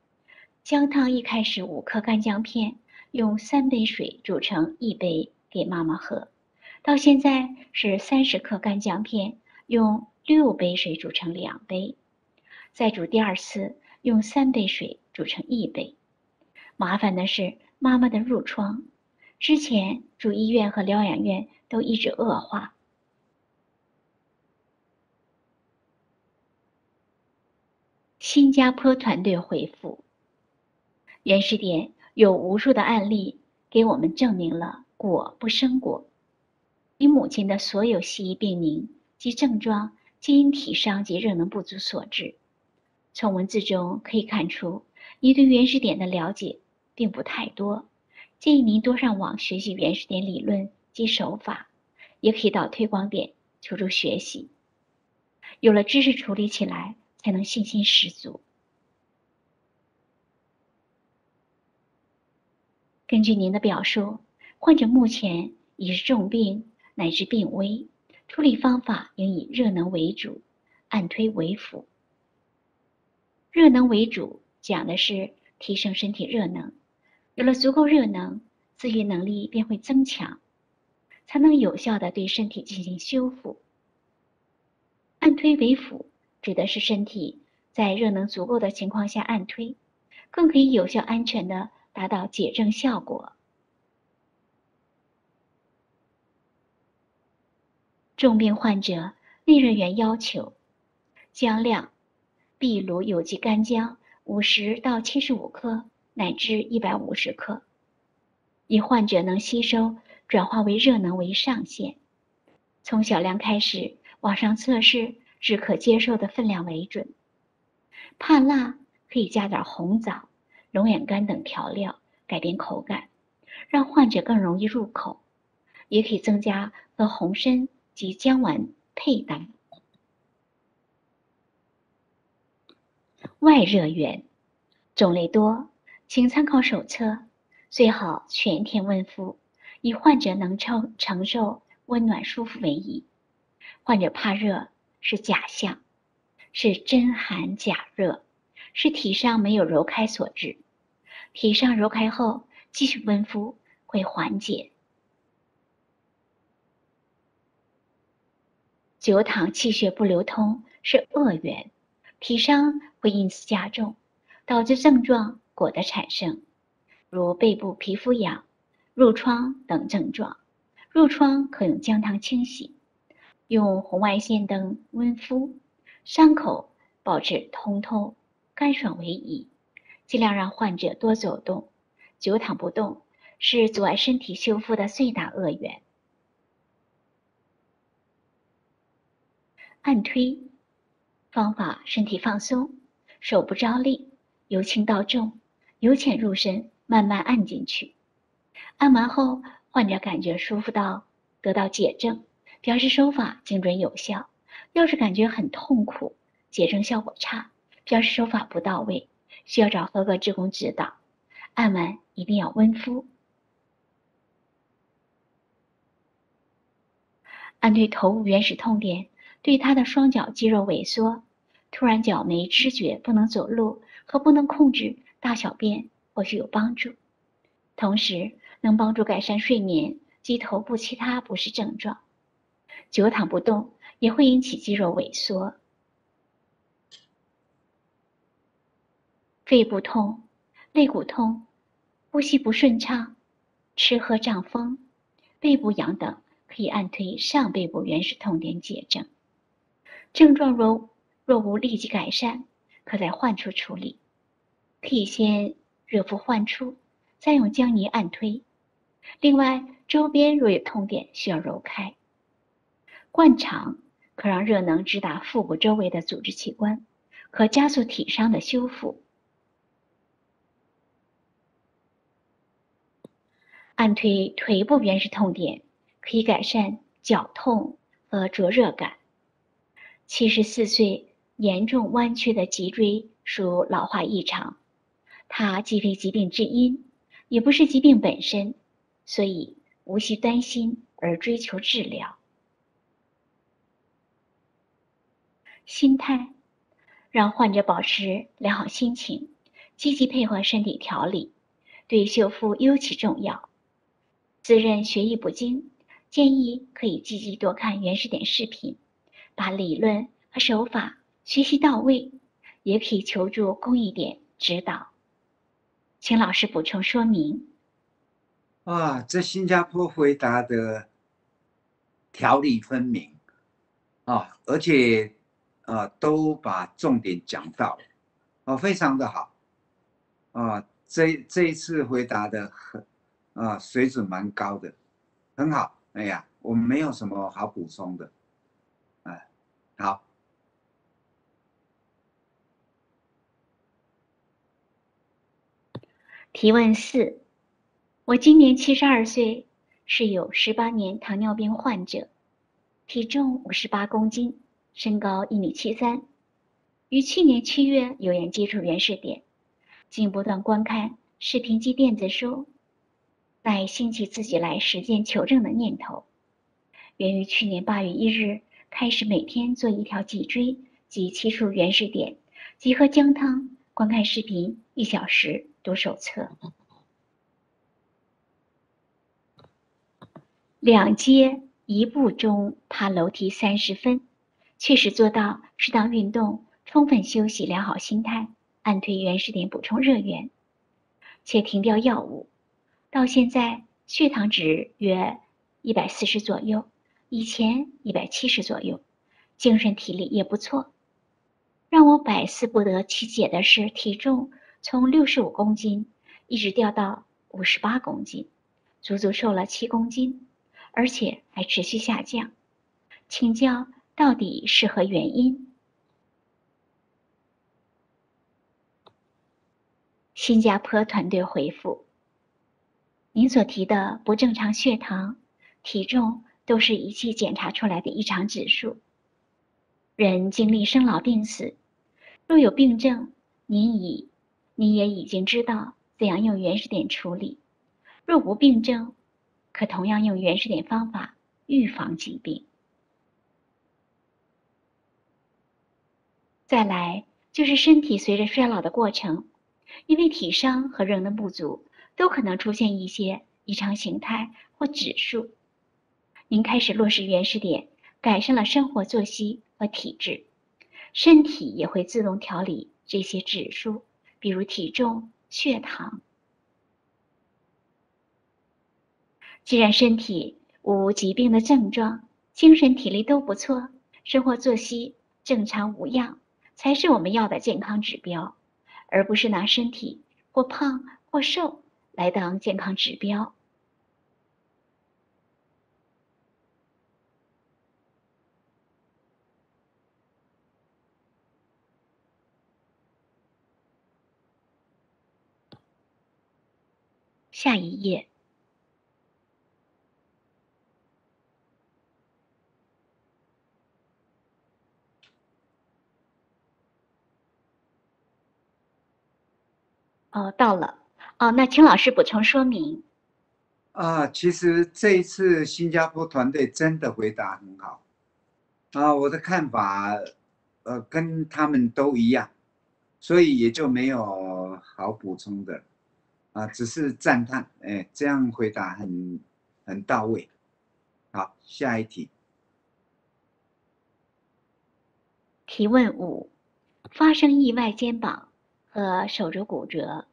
姜汤一开始五克干姜片，用三杯水煮成一杯给妈妈喝，到现在是三十克干姜片，用六杯水煮成两杯，再煮第二次用三杯水煮成一杯。麻烦的是妈妈的褥疮，之前住医院和疗养院都一直恶化。新加坡团队回复：原始点有无数的案例给我们证明了果不生果。你母亲的所有西医病名及症状，皆因体伤及热能不足所致。从文字中可以看出，你对原始点的了解并不太多。建议您多上网学习原始点理论及手法，也可以到推广点求助学习。有了知识处理起来。才能信心十足。根据您的表述，患者目前已是重病乃至病危，处理方法应以热能为主，按推为辅。热能为主讲的是提升身体热能，有了足够热能，自愈能力便会增强，才能有效的对身体进行修复。按推为辅。指的是身体在热能足够的情况下按推，更可以有效安全的达到解症效果。重病患者内热源要求：将量，秘鲁有机干姜五十到七十五克乃至一百五十克，以患者能吸收转化为热能为上限，从小量开始往上测试。至可接受的分量为准。怕辣可以加点红枣、龙眼干等调料，改变口感。让患者更容易入口，也可以增加和红参及姜丸配搭。外热源种类多，请参考手册，最好全天温敷，以患者能承承受温暖舒服为宜。患者怕热是假象，是真寒假热，是体上没有揉开所致。体上揉开后，继续温敷会缓解。久躺气血不流通是恶源，体伤会因此加重，导致症状果的产生，如背部皮肤痒、褥疮等症状。褥疮可用姜汤清洗，用红外线灯温敷，伤口保持通透、干爽为宜。尽量让患者多走动，久躺不动是阻碍身体修复的最大恶源。按推方法：身体放松，手不着力，由轻到重，由浅入深，慢慢按进去。按完后，患者感觉舒服到得到解症，表示手法精准有效；要是感觉很痛苦，解症效果差，表示手法不到位。需要找合格职工指导，按完一定要温敷。按对头部原始痛点，对他的双脚肌肉萎缩、突然脚没知觉、不能走路和不能控制大小便或许有帮助，同时能帮助改善睡眠及头部其他不适症状。久躺不动也会引起肌肉萎缩。肺部痛、肋骨痛、呼吸不顺畅、吃喝胀风、背部痒等，可以按推上背部原始痛点解症。症状若若无立即改善，可在患处处理。可以先热敷患处，再用姜泥按推。另外，周边若有痛点，需要揉开。灌肠可让热能直达腹部周围的组织器官，可加速体伤的修复。按推腿部原始痛点，可以改善脚痛和灼热感。七十四岁严重弯曲的脊椎属老化异常，它既非疾病之因，也不是疾病本身，所以无需担心而追求治疗。心态让患者保持良好心情，积极配合身体调理，对修复尤其重要。自认学艺不精，建议可以积极多看原始点视频，把理论和手法学习到位。也可以求助公益点指导，请老师补充说明。
啊，这新加坡回答的条理分明啊，而且啊都把重点讲到了，哦，非常的好啊，这这一次回答的很。啊，水准蛮高的，很好。哎呀，我们没有什么好补充的。好。
提问四：我今年七十二岁，是有十八年糖尿病患者，体重五十八公斤，身高一米七三。于去年七月有缘接触原始点，经不断观看视频及电子书。乃兴起自己来实践求证的念头，源于去年八月一日开始每天做一条脊椎及七处原始点，即喝姜汤、观看视频一小时、读手册。两阶一步中爬楼梯三十分，确实做到适当运动、充分休息、良好心态，按推原始点补充热源，且停掉药物。到现在，血糖值约一百四十左右，以前一百七十左右，精神体力也不错。让我百思不得其解的是，体重从六十五公斤一直掉到五十八公斤，足足瘦了七公斤，而且还持续下降。请教到底是何原因？新加坡团队回复。您所提的不正常血糖、体重，都是仪器检查出来的异常指数。人经历生老病死，若有病症，您已，你也已经知道怎样用原始点处理；若无病症，可同样用原始点方法预防疾病。再来就是身体随着衰老的过程，因为体伤和热能不足，都可能出现一些异常形态或指数。您开始落实原始点，改善了生活作息。和体质，身体也会自动调理这些指数，比如体重、血糖。既然身体无疾病的症状，精神体力都不错，生活作息正常无恙，才是我们要的健康指标，而不是拿身体或胖或瘦来当健康指标。下一页。哦，到了。哦，那请老师补充说明。
啊，其实这一次新加坡团队真的回答很好。啊，我的看法，呃，跟他们都一样，所以也就没有好补充的。啊，只是赞叹，哎，这样回答很很到位。好，下一题。
提问五：发生意外肩膀和手肘骨折，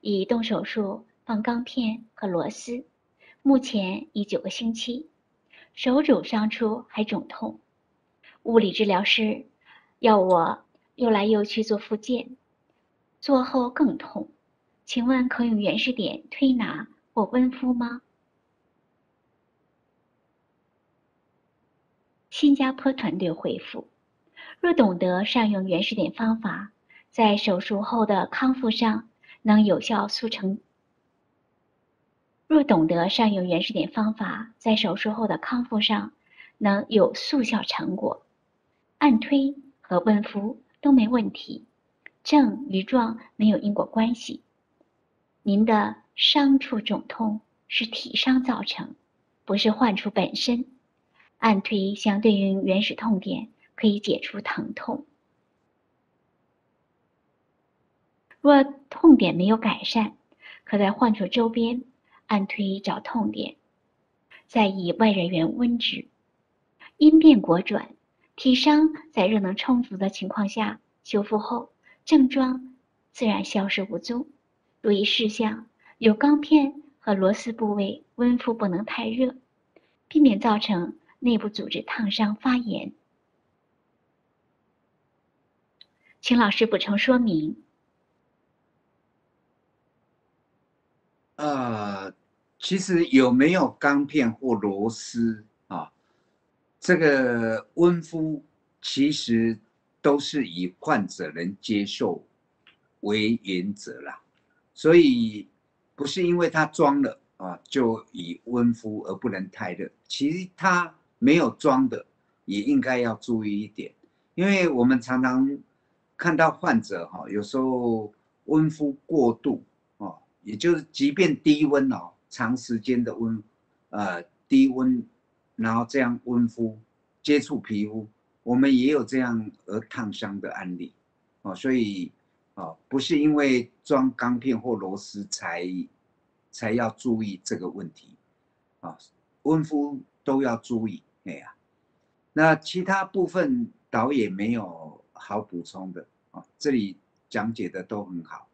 已动手术放钢片和螺丝，目前已九个星期，手肘伤处还肿痛。物理治疗师要我又来又去做复健，做后更痛。请问可用原始点推拿或温敷吗？新加坡团队回复：若懂得善用原始点方法，在手术后的康复上能有效促成。若懂得善用原始点方法，在手术后的康复上能有速效成果，按推和温敷都没问题，症与状没有因果关系。您的伤处肿痛是体伤造成，不是患处本身。按推相对应原始痛点，可以解除疼痛。若痛点没有改善，可在患处周边按推找痛点，再以外热源温之。因变果转，体伤在热能充足的情况下修复后，症状自然消失无踪。注意事项：有钢片和螺丝部位温敷不能太热，避免造成内部组织烫伤发炎。请老师补充说明。
呃，其实有没有钢片或螺丝啊？这个温敷其实都是以患者能接受为原则啦。所以不是因为它装了啊，就以温敷而不能太热。其实它没有装的，也应该要注意一点，因为我们常常看到患者哈，有时候温敷过度哦，也就是即便低温哦，长时间的温，呃低温，然后这样温敷接触皮肤，我们也有这样而烫伤的案例哦，所以。啊，不是因为装钢片或螺丝才才要注意这个问题，啊，温敷都要注意，哎呀，那其他部分导演没有好补充的啊，这里讲解的都很好，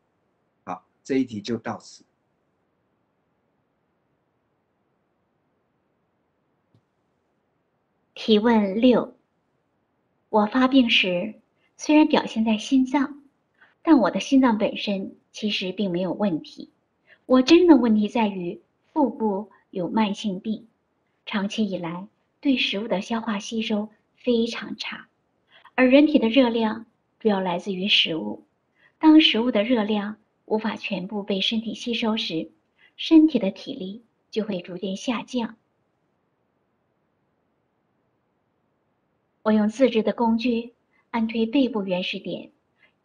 好，这一题就到此。
提问六：我发病时虽然表现在心脏。但我的心脏本身其实并没有问题，我真的问题在于腹部有慢性病，长期以来对食物的消化吸收非常差，而人体的热量主要来自于食物，当食物的热量无法全部被身体吸收时，身体的体力就会逐渐下降。我用自制的工具按推背部原始点，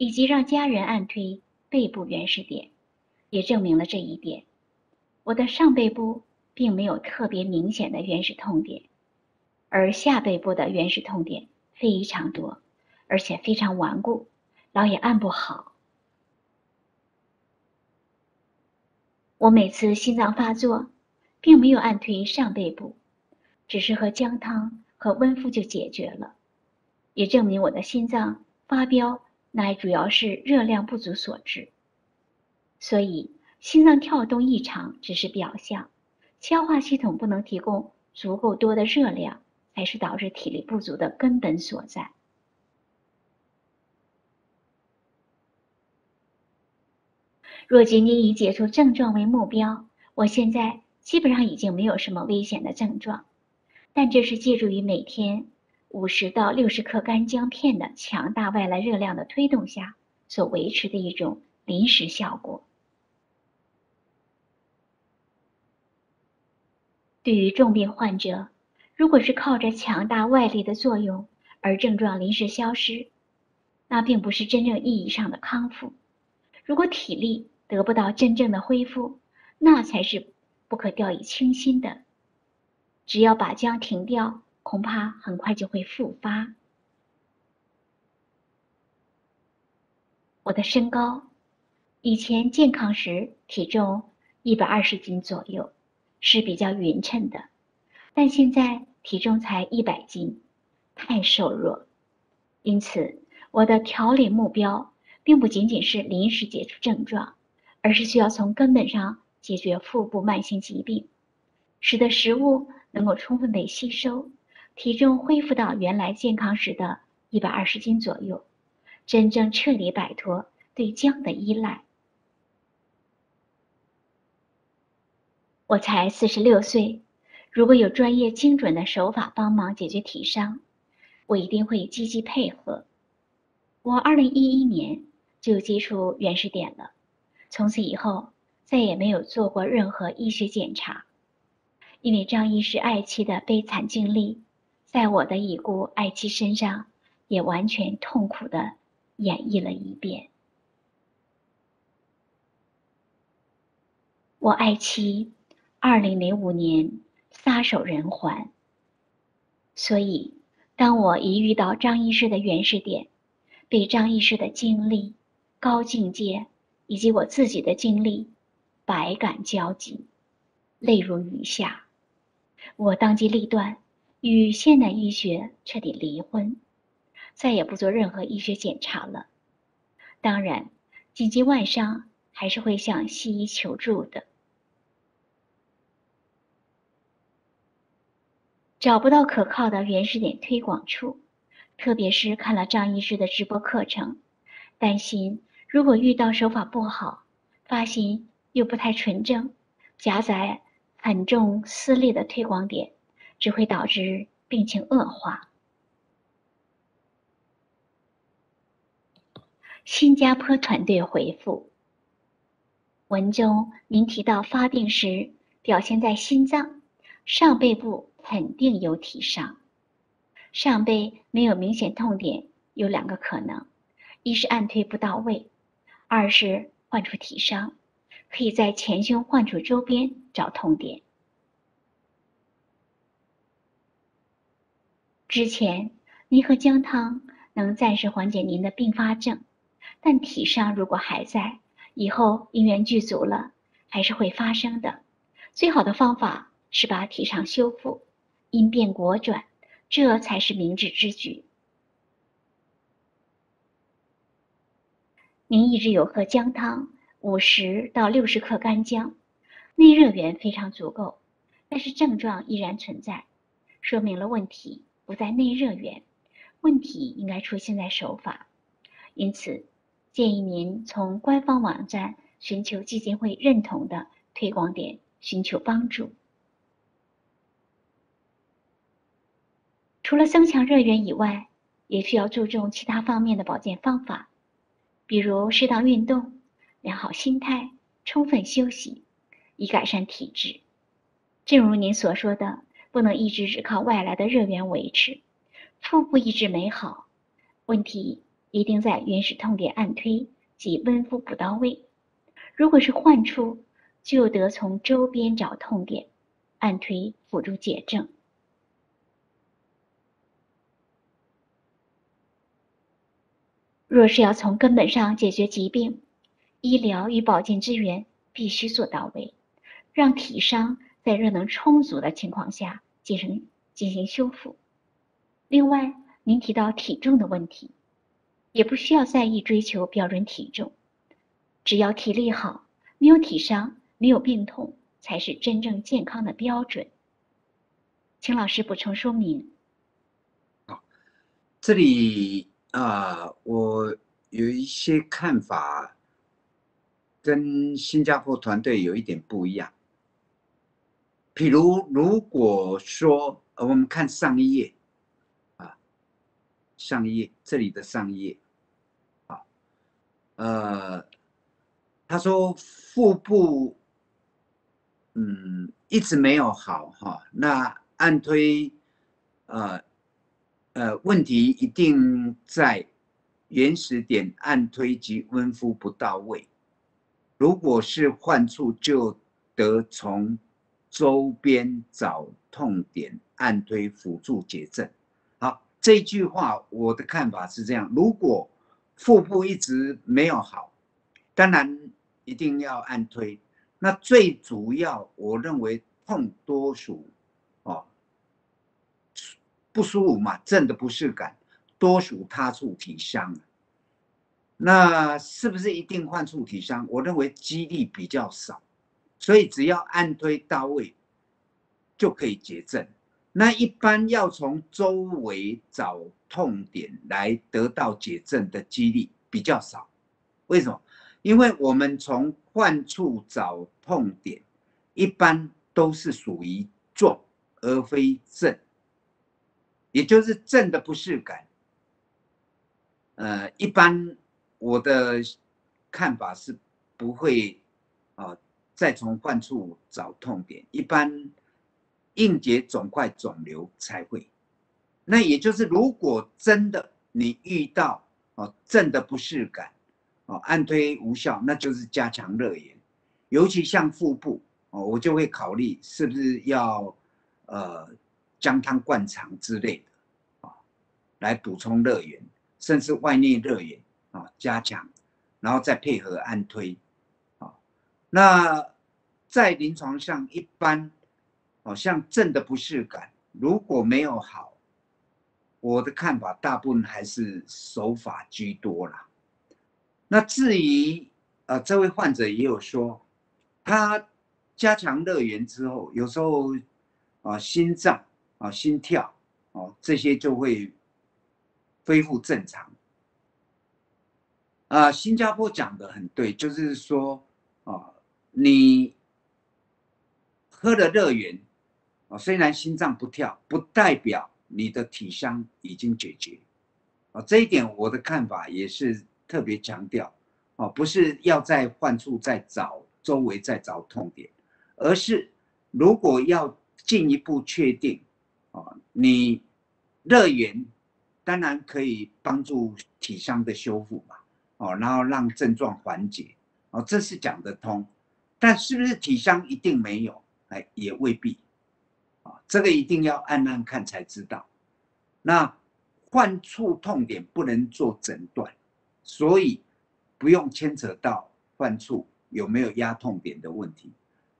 以及让家人按推背部原始点，也证明了这一点。我的上背部并没有特别明显的原始痛点，而下背部的原始痛点非常多，而且非常顽固，老也按不好。我每次心脏发作，并没有按推上背部，只是喝姜汤和温敷就解决了，也证明我的心脏发飙乃主要是热量不足所致。所以。心脏跳动异常只是表象，消化系统不能提供足够多的热量，才是导致体力不足的根本所在。若仅仅以解除症状为目标，我现在基本上已经没有什么危险的症状，但这是借助于每天五十到六十克干姜片的强大外来热量的推动下所维持的一种临时效果。对于重病患者，如果是靠着强大外力的作用而症状临时消失，那并不是真正意义上的康复。如果体力得不到真正的恢复，那才是不可掉以轻心的。只要把姜停掉，恐怕很快就会复发。我的身高，以前健康时体重一百二十斤左右。是比较匀称的，但现在体重才一百斤，太瘦弱。因此，我的调理目标并不仅仅是临时解除症状，而是需要从根本上解决腹部慢性疾病，使得食物能够充分被吸收，体重恢复到原来健康时的一百二十斤左右，真正彻底摆脱对姜的依赖。我才四十六岁，如果有专业精准的手法帮忙解决体伤，我一定会积极配合。我二零一一年就接触原始点了，从此以后再也没有做过任何医学检查，因为张医师爱妻的悲惨经历，在我的已故爱妻身上也完全痛苦的演绎了一遍。我爱妻。二零零五年撒手人寰。所以，当我一遇到张医师的原始点，被张医师的经历、高境界以及我自己的经历百感交集，泪如雨下，我当机立断，与现代医学彻底离婚，再也不做任何医学检查了。当然，紧急外伤还是会向西医求助的。找不到可靠的原始点推广处，特别是看了张医师的直播课程，担心如果遇到手法不好、发心又不太纯正、夹杂很重私利的推广点，只会导致病情恶化。新加坡团队回复文中，您提到发病时表现在心脏上背部。肯定有体伤，上背没有明显痛点，有两个可能：一是按推不到位，二是患处体伤。可以在前胸患处周边找痛点。之前您喝姜汤能暂时缓解您的并发症，但体伤如果还在，以后因缘具足了，还是会发生的。最好的方法是把体伤修复。因变果转，这才是明智之举。您一直有喝姜汤，五十到六十克干姜，内热源非常足够，但是症状依然存在，说明了问题不在内热源，问题应该出现在手法。因此，建议您从官方网站寻求基金会认同的推广点，寻求帮助。除了增强热源以外，也需要注重其他方面的保健方法，比如适当运动、良好心态、充分休息，以改善体质。正如您所说的，不能一直只靠外来的热源维持。腹部一直没好，问题一定在原始痛点按推及温敷不到位。如果是患处，就得从周边找痛点，按推辅助解症。若是要从根本上解决疾病，医疗与保健资源必须做到位，让体伤在热能充足的情况下进行进行修复。另外，您提到体重的问题，也不需要在意追求标准体重，只要体力好，没有体伤，没有病痛，才是真正健康的标准。请老师补充说明。
这里啊、我有一些看法跟新加坡团队有一点不一样。譬如，如果说呃我们看上一页啊，上一页这里的上一页啊，呃，他说腹部嗯一直没有好哈，那按推呃呃问题一定在原始点按推及温敷不到位。如果是患处，就得从周边找痛点按推辅助解症。好，这句话我的看法是这样：如果腹部一直没有好，当然一定要按推。那最主要，我认为痛多属哦不舒服嘛，症的不适感多属他处体伤。那是不是一定患处体伤？我认为几率比较少，所以只要按推到位就可以结症。那一般要从周围找痛点来得到解症的几率比较少。为什么？因为我们从患处找痛点，一般都是属于重而非症，也就是症的不适感。呃，一般我的看法是不会啊、再从患处找痛点，一般硬结肿块肿瘤才会。那也就是，如果真的你遇到哦症的不适感，哦按推无效，那就是加强热源，尤其像腹部哦，我就会考虑是不是要呃姜汤灌肠之类的啊、来补充热源，甚至外内热源啊加强，然后再配合按推啊。那在临床上一般，哦像症的不适感如果没有好，我的看法大部分还是手法居多啦。那至于呃，这位患者也有说，他加强热源之后，有时候啊、心脏啊、心跳哦、这些就会恢复正常。啊、新加坡讲的很对，就是说啊、你喝了热源啊，虽然心脏不跳，不代表你的体伤已经解决。啊，这一点我的看法也是特别强调。哦，不是要在患处再找周围再找痛点，而是如果要进一步确定，哦，你热源当然可以帮助体伤的修复嘛，哦，然后让症状缓解，哦，这是讲得通，但是不是体伤一定没有？哎，也未必，啊，这个一定要按按看才知道。那患处痛点不能做诊断，所以。不用牵扯到患处有没有压痛点的问题，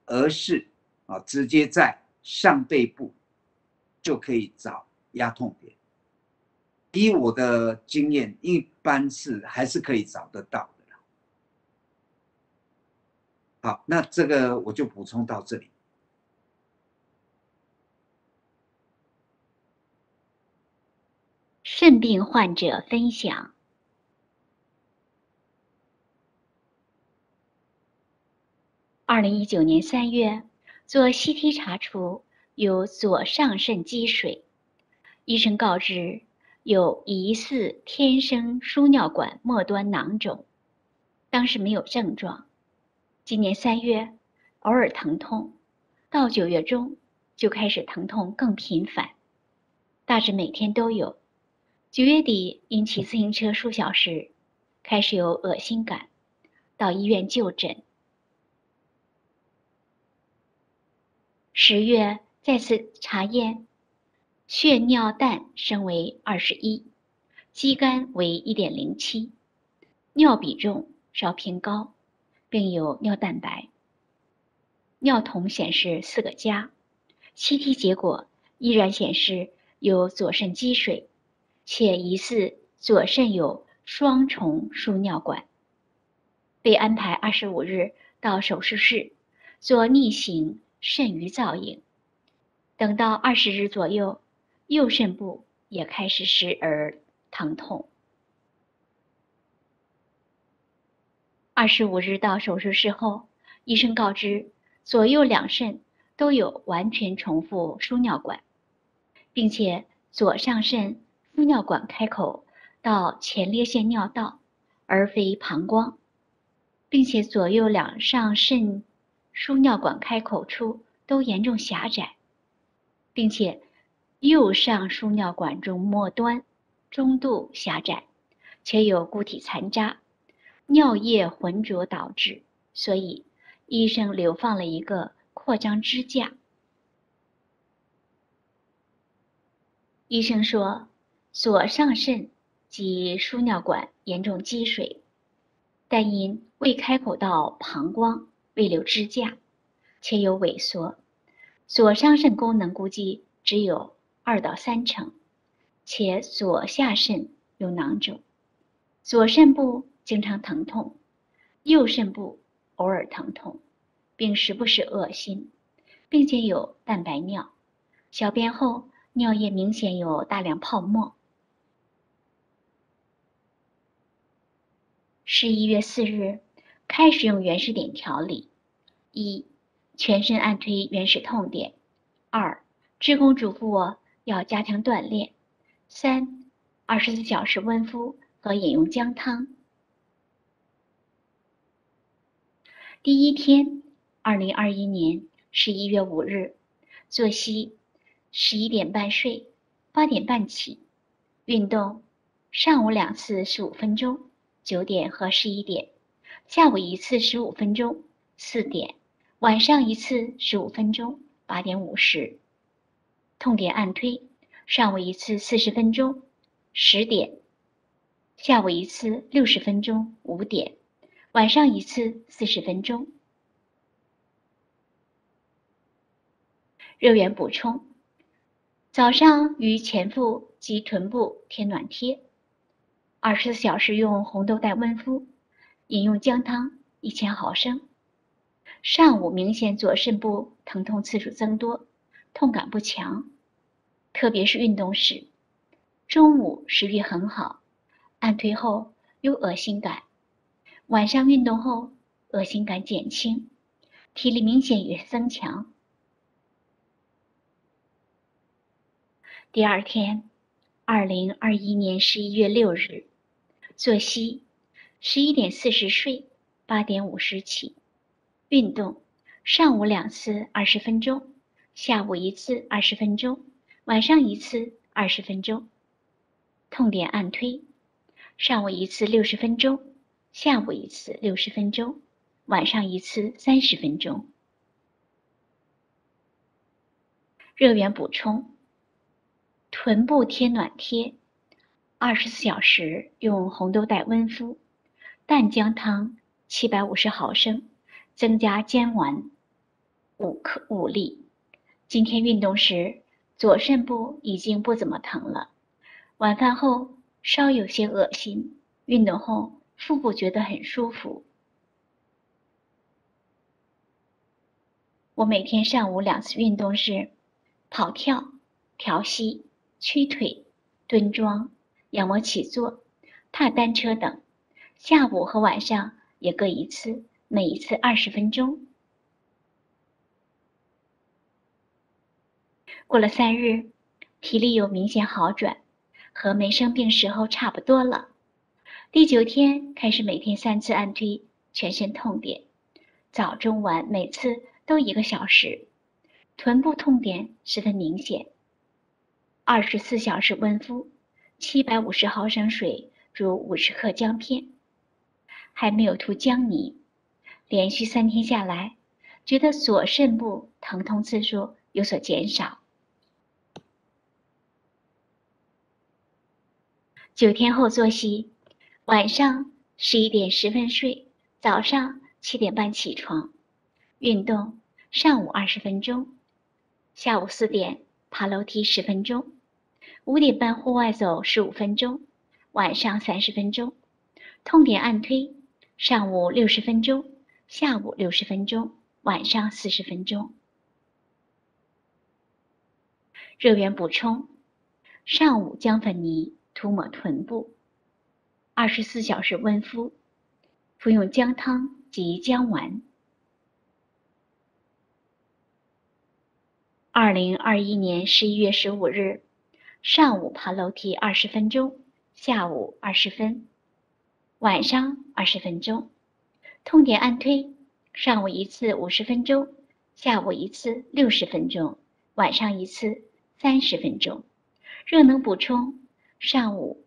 而是啊直接在上背部就可以找压痛点。依我的经验，一般是还是可以找得到的啦。好，那这个我就补充到这里。
肾病患者分享。二零一九年三月，做 CT 查出有左上肾积水，医生告知有疑似天生输尿管末端囊肿，当时没有症状。今年三月，偶尔疼痛，到九月中就开始疼痛更频繁，大致每天都有。九月底因骑自行车数小时，开始有恶心感，到医院就诊。十月再次查验，血尿氮升为二十一，肌酐为一点零七，尿比重稍偏高，并有尿蛋白。尿酮显示四个加，CT 结果依然显示有左肾积水，且疑似左肾有双重输尿管。被安排二十五日到手术室做逆行。肾盂造影，等到二十日左右，右肾部也开始时而疼痛。二十五日到手术室后，医生告知左右两肾都有完全重复输尿管，并且左上肾输尿管开口到前列腺尿道，而非膀胱，并且左右两上肾。输尿管开口处都严重狭窄，并且右上输尿管中末端中度狭窄，且有固体残渣，尿液浑浊导致，所以医生留放了一个扩张支架。医生说，左上肾及输尿管严重积水，但因未开口到膀胱。未留支架，且有萎缩，左上肾功能估计只有二到三成，且左下肾有囊肿，左肾部经常疼痛，右肾部偶尔疼痛，并时不时恶心，并且有蛋白尿，小便后尿液明显有大量泡沫。十一月四日。开始用原始点调理：一、全身按推原始痛点；二、职工嘱咐我要加强锻炼；三、二十四小时温敷和饮用姜汤。第一天，二零二一年十一月五日，作息：十一点半睡，八点半起，运动：上午两次十五分钟，九点和十一点。下午一次十五分钟，四点；晚上一次十五分钟，八点五十。痛点按推，上午一次四十分钟，十点；下午一次六十分钟，五点；晚上一次四十分钟。热源补充：早上于前腹及臀部贴暖贴，二十四小时用红豆袋温敷。饮用姜汤一千毫升。上午明显左肾部疼痛次数增多，痛感不强，特别是运动时。中午食欲很好，按推后有恶心感。晚上运动后恶心感减轻，体力明显也增强。第二天，二零二一年十一月六日，作息。十一点四十睡，八点五十起，运动，上午两次二十分钟，下午一次二十分钟，晚上一次二十分钟。痛点按推，上午一次六十分钟，下午一次六十分钟，晚上一次三十分钟。热源补充，臀部贴暖贴，二十四小时用红豆袋温敷。淡姜汤七百五十毫升，增加煎丸五克五粒。今天运动时，左肾部已经不怎么疼了。晚饭后稍有些恶心，运动后腹部觉得很舒服。我每天上午两次运动是跑跳、调息、屈腿、蹲桩、仰卧起坐、踏单车等。下午和晚上也各一次，每一次二十分钟。过了三日，体力有明显好转，和没生病时候差不多了。第九天开始每天三次按推全身痛点，早中晚每次都一个小时，臀部痛点十分明显。二十四小时温敷，七百五十毫升水煮五十克姜片，还没有涂姜泥。连续三天下来，觉得左肾部疼痛次数有所减少。九天后作息，晚上十一点十分睡，早上七点半起床，运动上午二十分钟，下午四点。爬楼梯十分钟，五点半户外走十五分钟，晚上三十分钟。痛点按推，上午六十分钟，下午六十分钟，晚上四十分钟。热源补充：上午姜粉泥涂抹臀部，二十四小时温敷，服用姜汤及姜丸。二零二一年十一月十五日，上午爬楼梯二十分钟，下午二十分，晚上二十分钟。痛点按推，上午一次五十分钟，下午一次六十分钟，晚上一次三十分钟。热能补充，上午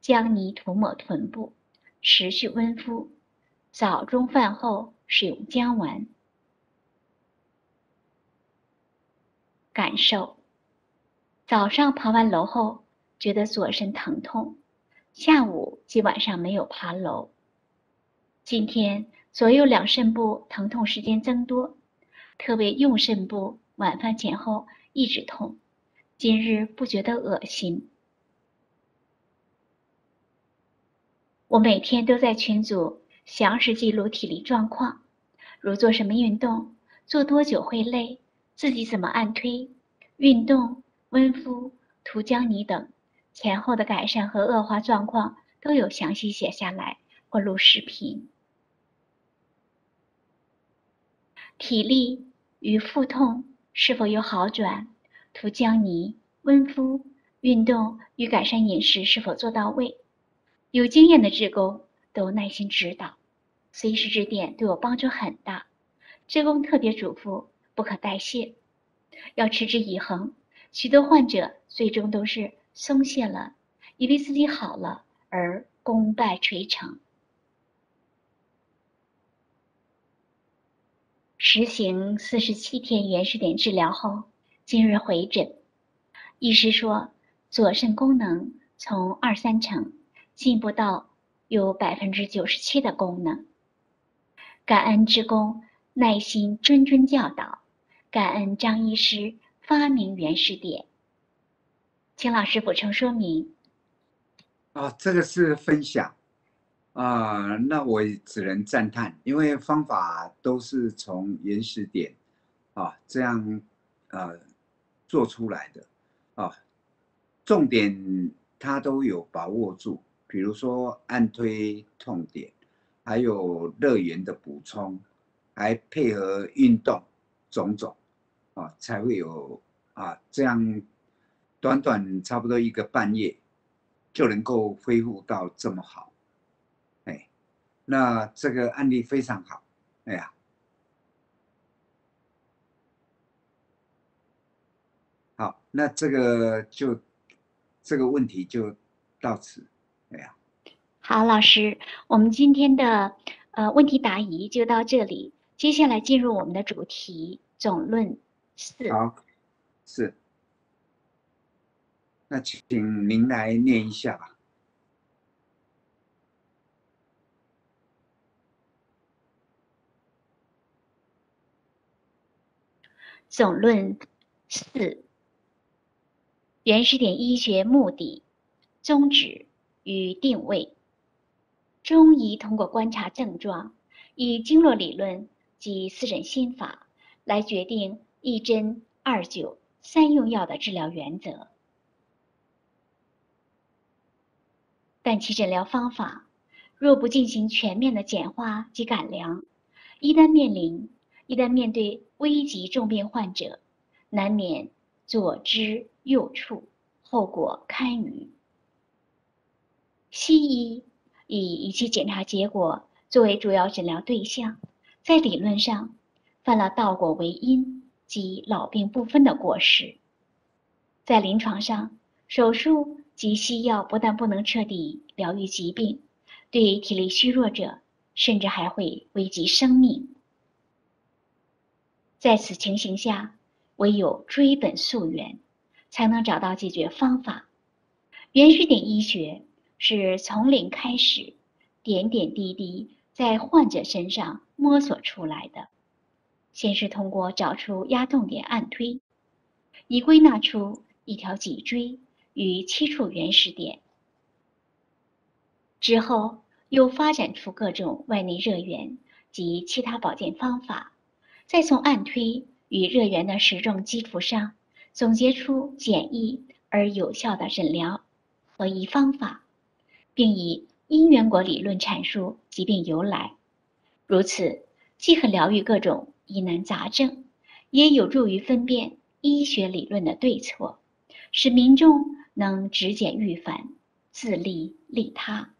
姜泥涂抹臀部，持续温敷，早中饭后使用姜丸。感受：早上爬完楼后，觉得左身疼痛；下午及晚上没有爬楼。今天左右两肾部疼痛时间增多，特别右肾部晚饭前后一直痛，今日不觉得恶心。我每天都在群组详实记录体力状况，如做什么运动，做多久会累。自己怎么按推、运动、温敷、涂姜泥等前后的改善和恶化状况都有详细写下来或录视频。体力与腹痛是否有好转？涂姜泥、温敷、运动与改善饮食是否做到位？有经验的职工都耐心指导，随时指点，对我帮助很大。职工特别嘱咐。不可代谢，要持之以恒。许多患者最终都是松懈了，以为自己好了而功败垂成。实行四十七天原始点治疗后，今日回诊，医师说左肾功能从二三成进步到有百分之九十七的功能。感恩职工耐心谆谆教导。感恩张医师发明原始点，请老师补充说明。
啊，这个是分享啊，那我只能赞叹，因为方法都是从原始点啊这样呃做出来的啊，重点他都有把握住，比如说按推痛点，还有热源的补充，还配合运动。种种，啊，才会有啊，这样短短差不多一个半月，就能够恢复到这么好，哎，那这个案例非常好，哎呀，好，那这个就这个问题就到此，哎呀，
好，老师，我们今天的呃问题答疑就到这里。接下来进入我们的主题总论四。
好，是。那请您来念一下吧。
总论四：原始点医学目的、宗旨与定位。中医通过观察症状，以经络理论。及四诊心法来决定一针二灸三用药的治疗原则，但其诊疗方法若不进行全面的简化及改良，一旦面临一旦面对危急重病患者，难免左支右绌，后果堪虞。西医以仪器检查结果作为主要诊疗对象。在理论上，犯了倒果为因及老病不分的过失。在临床上，手术及西药不但不能彻底疗愈疾病，对体力虚弱者甚至还会危及生命。在此情形下，唯有追本溯源，才能找到解决方法。原始点医学是从零开始，点点滴滴在患者身上摸索出来的。先是通过找出压痛点按推，以归纳出一条脊椎与七处原始点，之后又发展出各种外内热源及其他保健方法。再从按推与热源的实证基础上，总结出简易而有效的诊疗和医方法，并以因缘果理论阐述疾病由来。如此，既可疗愈各种疑难杂症，也有助于分辨医学理论的对错，使民众能只减预反，自利利他。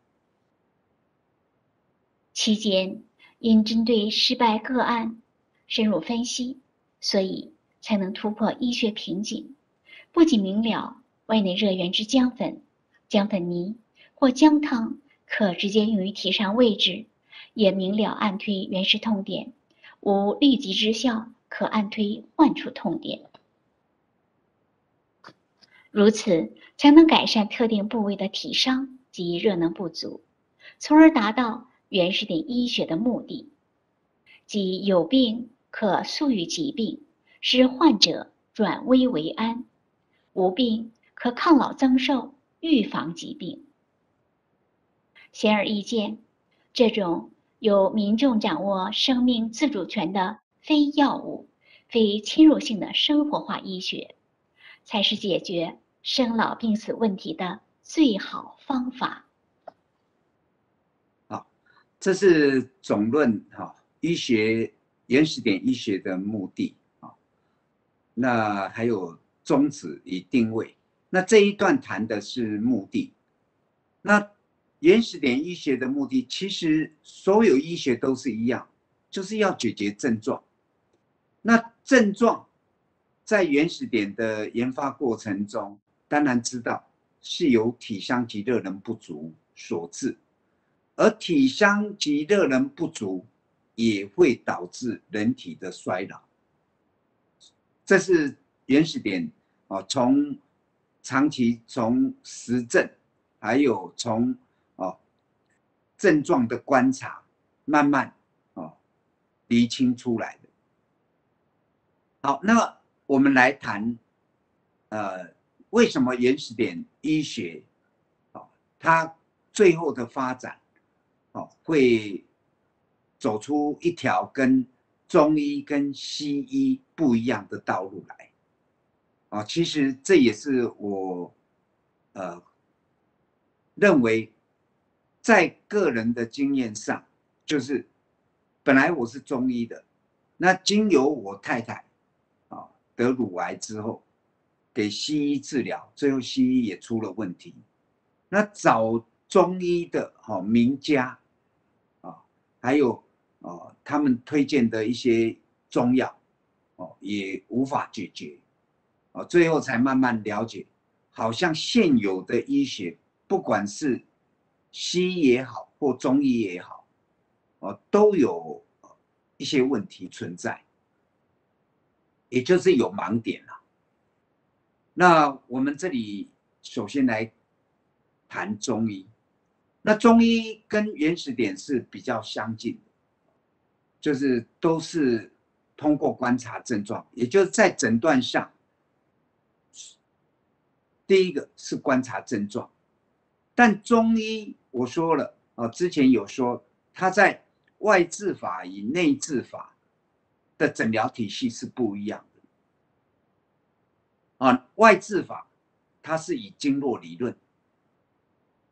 期间，因针对失败个案。深入分析，所以才能突破医学瓶颈。不仅明了外内热源之姜粉、姜粉泥或姜汤可直接用于体上位置，也明了按推原始痛点无立即之效，可按推患处痛点。如此才能改善特定部位的体伤及热能不足，从而达到原始点医学的目的，即有病。可速愈疾病，使患者转危为安；无病可抗老增寿，预防疾病。显而易见，这种由民众掌握生命自主权的非药物、非侵入性的生活化医学，才是解决生老病死问题的最好方法。
好，这是总论哈，医学。原始点医学的目的啊，那还有宗旨与定位。那这一段谈的是目的。那原始点医学的目的，其实所有医学都是一样，就是要解决症状。那症状在原始点的研发过程中，当然知道是由体香及热能不足所致，而体香及热能不足。也会导致人体的衰老，这是原始点啊。从长期从实证，还有从症状的观察，慢慢哦厘清出来的。好，那么我们来谈，呃，为什么原始点医学哦，它最后的发展哦会。走出一条跟中医跟西医不一样的道路来，啊，其实这也是我，呃，认为在个人的经验上，就是本来我是中医的，那经由我太太啊得乳癌之后，给西医治疗，最后西医也出了问题，那找中医的哈名家啊，还有。哦，他们推荐的一些中药，哦，也无法解决，哦，最后才慢慢了解，好像现有的医学，不管是西医也好，或中医也好，哦，都有一些问题存在，也就是有盲点了。那我们这里首先来谈中医，那中医跟原始点是比较相近。就是都是通过观察症状，也就是在诊断上，第一个是观察症状，但中医我说了啊，之前有说他在外治法与内治法的诊疗体系是不一样的啊，外治法它是以经络理论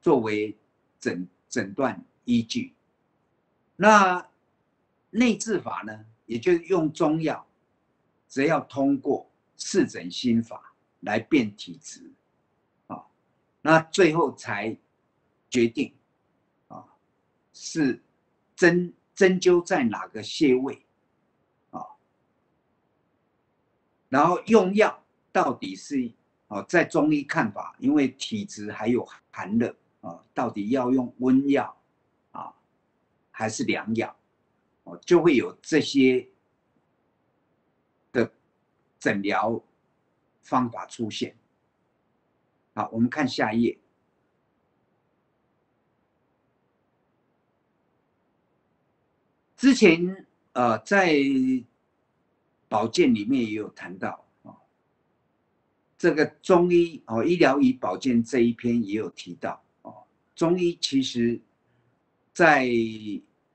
作为诊诊断依据，那。内治法呢，也就是用中药，只要通过四诊心法来辨体质，啊，那最后才决定，啊，是针针灸在哪个穴位，啊，然后用药到底是哦，在中医看法，因为体质还有寒热啊，到底要用温药啊，还是凉药？哦，就会有这些的诊疗方法出现。好，我们看下一页。之前呃，在保健里面也有谈到啊，这个中医哦，医疗与保健这一篇也有提到哦，中医其实，在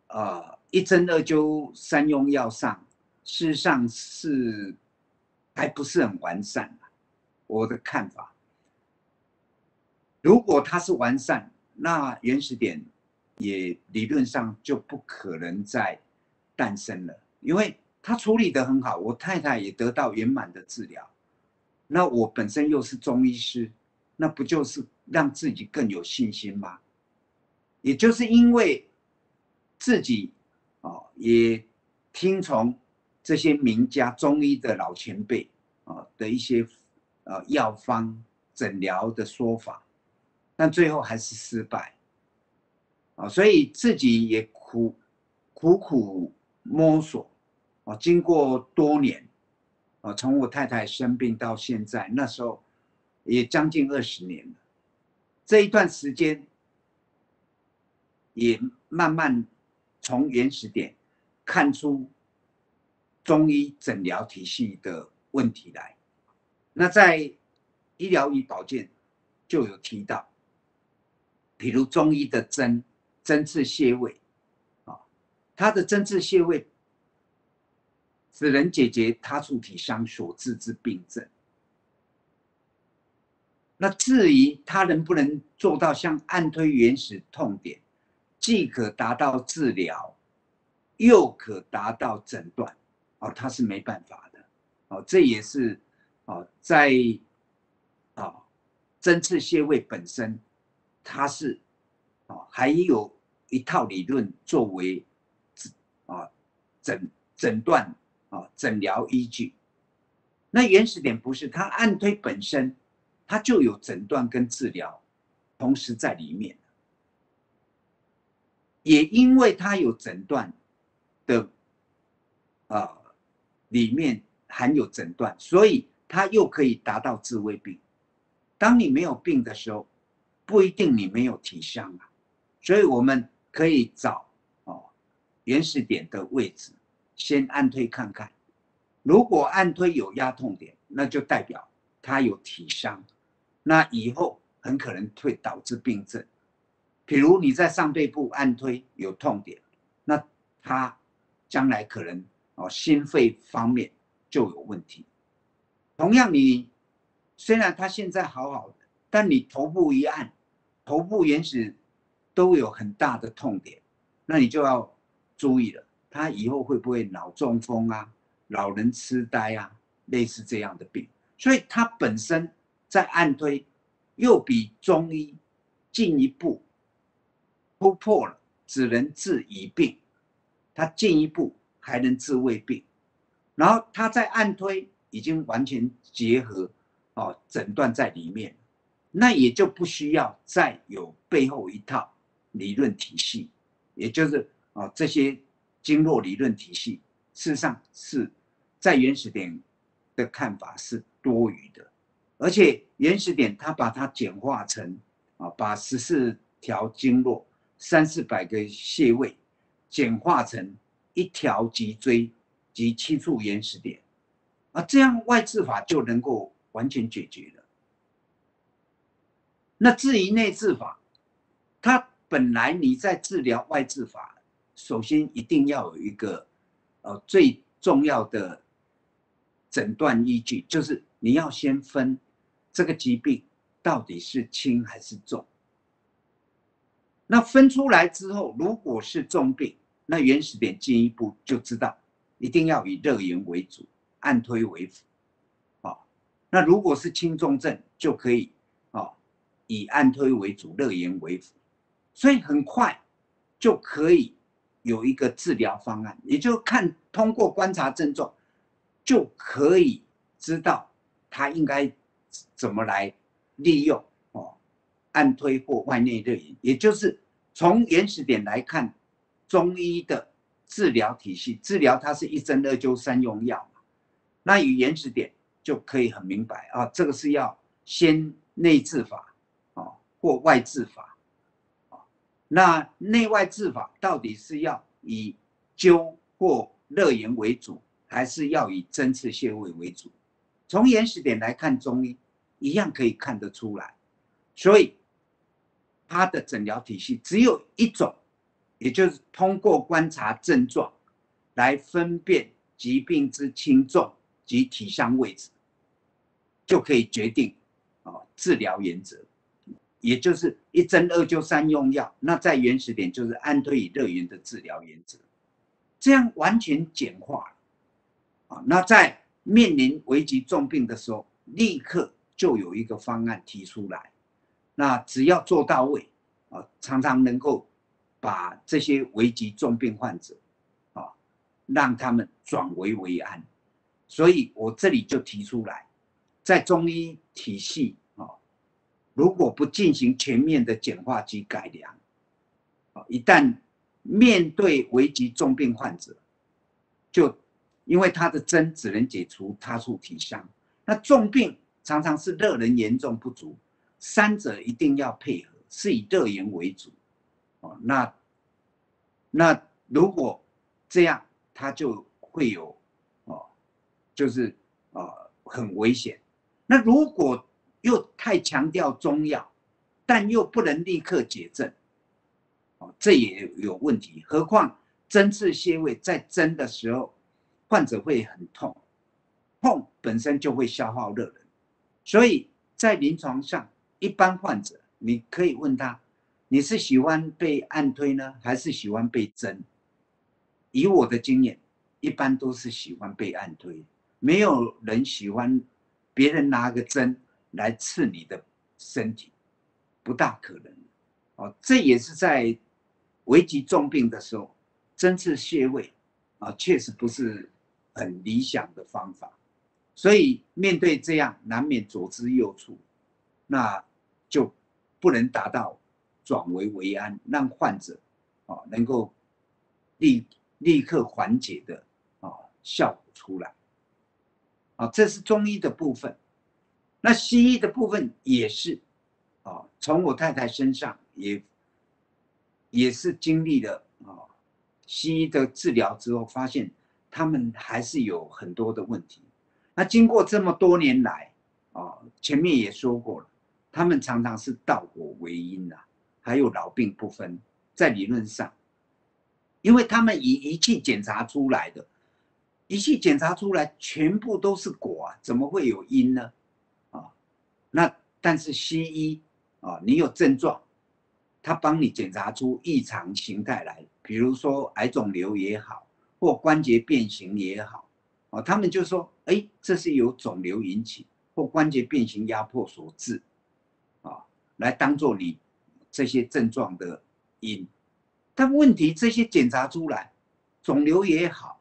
呃一针二灸三用药上，事实上是还不是很完善我的看法，如果它是完善，那原始点也理论上就不可能再诞生了，因为他处理的很好，我太太也得到圆满的治疗，那我本身又是中医师，那不就是让自己更有信心吗？也就是因为自己啊，也听从这些名家中医的老前辈啊的一些呃药方诊疗的说法，但最后还是失败啊，所以自己也苦苦苦摸索啊，经过多年啊，从我太太生病到现在，那时候也将近二十年了，这一段时间也慢慢从原始点看出中医诊疗体系的问题来。那在医疗与保健就有提到，比如中医的针针刺穴位，啊，它的针刺穴位只能解决他处体伤所致之病症。那至于它能不能做到像按推原始痛点，既可达到治疗，又可达到诊断，哦，它是没办法的，哦，这也是。啊，在啊针刺穴位本身，它是啊还有一套理论作为啊诊诊断啊诊疗依据。那原始点不是，它按推本身，它就有诊断跟治疗同时在里面。也因为它有诊断的啊里面含有诊断，所以。它又可以达到治未病。当你没有病的时候，不一定你没有体伤啊。所以我们可以找哦原始点的位置，先按推看看。如果按推有压痛点，那就代表它有体伤，那以后很可能会导致病症。比如你在上背部按推有痛点，那它将来可能哦心肺方面就有问题。同样，你虽然他现在好好的，但你头部一按，头部原始都有很大的痛点，那你就要注意了，他以后会不会脑中风啊、老人痴呆啊，类似这样的病？所以他本身在按推，又比中医进一步突破了，只能治已病，他进一步还能治未病，然后他在按推。已经完全结合，哦，诊断在里面，那也就不需要再有背后一套理论体系，也就是啊这些经络理论体系，事实上是在原始点的看法是多余的，而且原始点它把它简化成啊，把十四条经络、三四百个穴位简化成一条脊椎及七处原始点。啊，这样外治法就能够完全解决了。那至于内治法，它本来你在治疗外治法，首先一定要有一个呃最重要的诊断依据，就是你要先分这个疾病到底是轻还是重。那分出来之后，如果是重病，那原始点进一步就知道，一定要以热源为主。按推为辅，啊，那如果是轻重症，就可以啊，以按推为主，热炎为辅，所以很快就可以有一个治疗方案，也就看通过观察症状，就可以知道他应该怎么来利用哦，按推或外内热饮，也就是从原始点来看，中医的治疗体系，治疗它是一针二灸三用药嘛，那与原始点就可以很明白啊，这个是要先内治法啊，或外治法，那内外治法到底是要以灸或热研为主，还是要以针刺穴位为主？从原始点来看中医，一样可以看得出来。所以，它的诊疗体系只有一种，也就是通过观察症状来分辨疾病之轻重及体相位置，就可以决定啊治疗原则，也就是一针二灸三用药。那在原始点就是安推以热源的治疗原则。这样完全简化了啊！那在面临危急重病的时候，立刻就有一个方案提出来，那只要做到位啊，常常能够把这些危急重病患者啊，让他们转危为安。所以我这里就提出来，在中医体系，如果不进行全面的简化及改良啊，一旦面对危急重病患者，就因为他的针只能解除他处体伤，那重病常常是热能严重不足，三者一定要配合，是以热源为主，哦，那那如果这样，他就会有哦，就是呃很危险。那如果又太强调中药，但又不能立刻解症。这也有问题，何况针刺穴位在针的时候，患者会很痛，痛本身就会消耗热能，所以在临床上，一般患者你可以问他，你是喜欢被按推呢，还是喜欢被针？以我的经验，一般都是喜欢被按推，没有人喜欢别人拿个针来刺你的身体，不大可能。哦，这也是在。危急重病的时候，针刺穴位啊，确实不是很理想的方法。所以面对这样，难免左支右绌，那就不能达到转危为安，让患者啊能够立立刻缓解的啊效果出来。啊，这是中医的部分。那西医的部分也是啊，从我太太身上也。也是经历了啊，西医的治疗之后，发现他们还是有很多的问题。那经过这么多年来啊，前面也说过了，他们常常是道果为因呐，还有老病不分。在理论上，因为他们以仪器检查出来的，仪器检查出来全部都是果啊，怎么会有因呢？那但是西医啊，你有症状。他帮你检查出异常形态来，比如说癌肿瘤也好，或关节变形也好，哦，他们就说，哎，这是由肿瘤引起或关节变形压迫所致，啊，来当做你这些症状的因。但问题这些检查出来，肿瘤也好，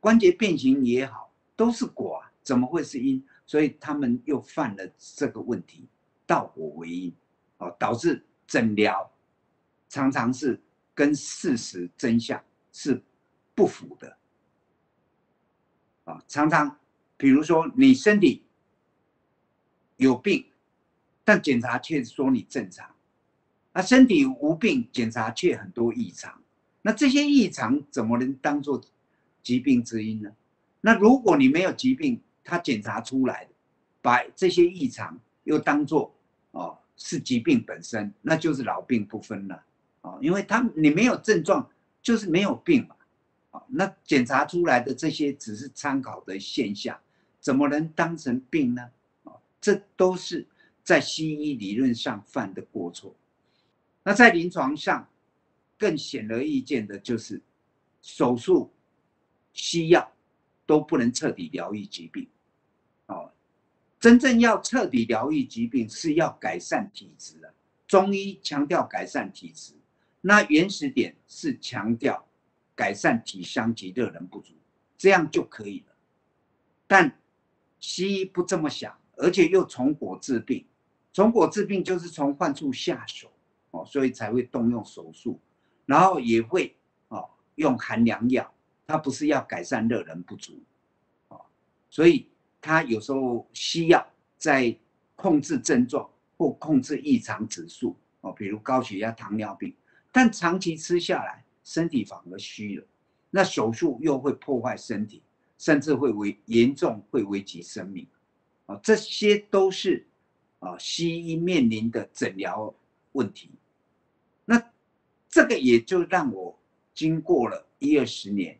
关节变形也好，都是果，怎么会是因？所以他们又犯了这个问题，倒果为因，哦，导致诊疗。常常是跟事实真相是不符的啊！常常，比如说你身体有病，但检查却说你正常；那身体无病，检查却很多异常。那这些异常怎么能当做疾病之因呢？那如果你没有疾病，他检查出来的，把这些异常又当做哦是疾病本身，那就是老病不分了。哦，因为他你没有症状，就是没有病嘛，哦，那检查出来的这些只是参考的现象，怎么能当成病呢？哦，这都是在西医理论上犯的过错。那在临床上，更显而易见的就是，手术、西药都不能彻底疗愈疾病。真正要彻底疗愈疾病，是要改善体质的。中医强调改善体质。那原始点是强调改善体香及热能不足，这样就可以了。但西医不这么想，而且又从果治病，从果治病就是从患处下手哦，所以才会动用手术，然后也会哦用寒凉药，它不是要改善热能不足，哦，所以他有时候西药在控制症状或控制异常指数哦，比如高血压、糖尿病，但长期吃下来，身体反而虚了，那手术又会破坏身体。甚至会危严重会危及生命，啊，这些都是啊西医面临的诊疗问题。那这个也就让我经过了一二十年，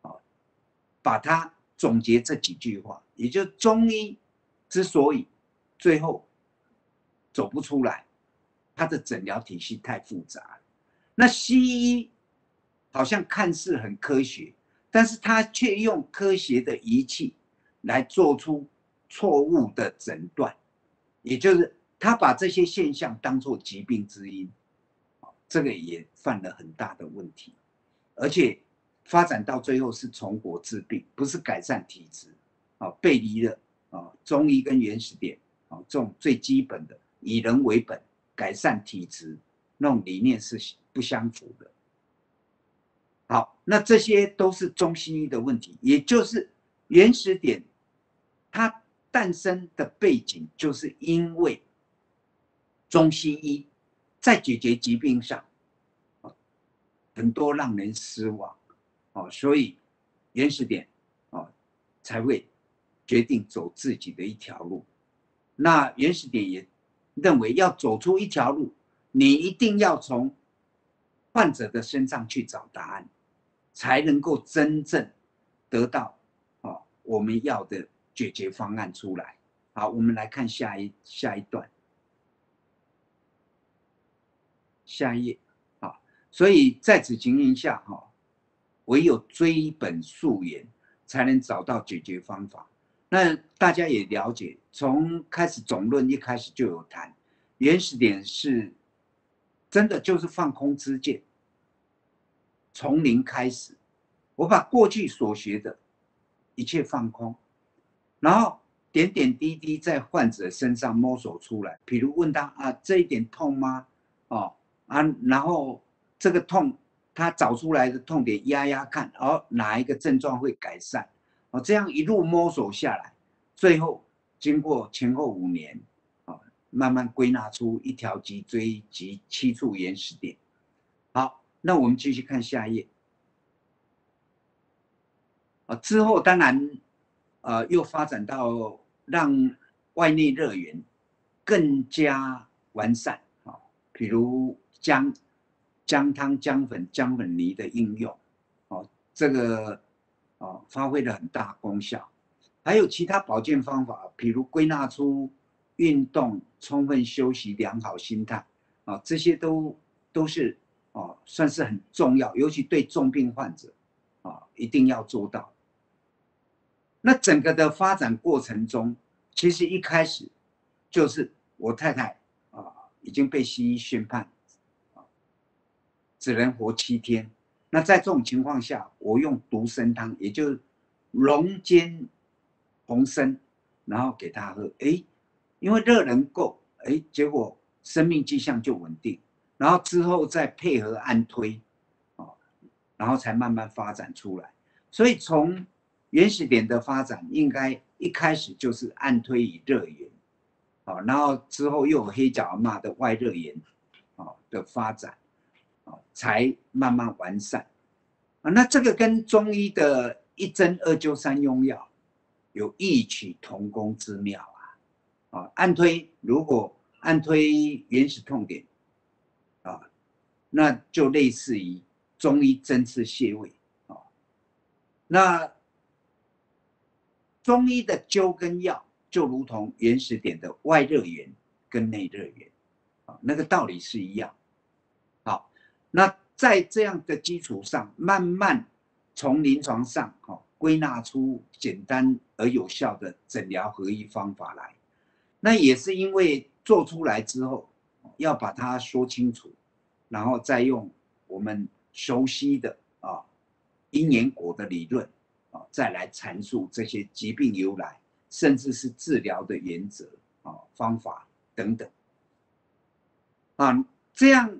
啊，把它总结这几句话，也就中医之所以最后走不出来，它的诊疗体系太复杂。那西医好像看似很科学。但是他却用科学的仪器来做出错误的诊断，也就是他把这些现象当作疾病之因，这个也犯了很大的问题，而且发展到最后是从国治病，不是改善体质，啊，背离了啊中医跟原始点啊这种最基本的以人为本、改善体质那种理念是不相符的。好，那这些都是中西医的问题，也就是原始点，它诞生的背景，就是因为中西医在解决疾病上，很多让人失望，哦，所以原始点，哦，才会决定走自己的一条路。那原始点也认为，要走出一条路，你一定要从患者的身上去找答案。才能够真正得到啊我们要的解决方案出来。好，我们来看下一下一段，下一页啊。所以在此情形下哈，唯有追本溯源，才能找到解决方法。那大家也了解，从开始总论一开始就有谈，原始点是真的就是放空之见。从零开始，我把过去所学的一切放空，然后点点滴滴在患者身上摸索出来。比如问他啊，这一点痛吗？哦啊，然后这个痛，他找出来的痛点压压看，哦，哪一个症状会改善？哦，这样一路摸索下来，最后经过前后五年，啊，慢慢归纳出一条脊椎及七处原始点。好。那我们继续看下一页啊，之后当然，呃，又发展到让外内热源更加完善啊，比如姜姜汤、姜粉、姜粉泥的应用，哦，这个啊发挥了很大功效。还有其他保健方法，比如归纳出运动、充分休息、良好心态啊，这些都都是。啊，算是很重要，尤其对重病患者，啊，一定要做到。那整个的发展过程中，其实一开始就是我太太啊已经被西医宣判，啊，只能活七天。那在这种情况下，我用独参汤，也就是龙煎红参，然后给他喝，哎，因为热能够，哎，结果生命迹象就稳定。然后之后再配合按推，哦，然后才慢慢发展出来。所以从原始点的发展，应该一开始就是按推以热源，哦，然后之后又有黑角妈的外热源，哦的发展，才慢慢完善。啊，那这个跟中医的一针二灸三用药有异曲同工之妙啊！啊，按推如果按推原始痛点。啊，那就类似于中医针刺穴位啊。那中医的灸跟药就如同原始点的外热源跟内热源啊，那个道理是一样。那在这样的基础上，慢慢从临床上哈归纳出简单而有效的诊疗合一方法来。那也是因为做出来之后。要把它说清楚，然后再用我们熟悉的啊因缘果的理论啊，再来阐述这些疾病由来甚至是治疗的原则啊、方法等等。啊，这样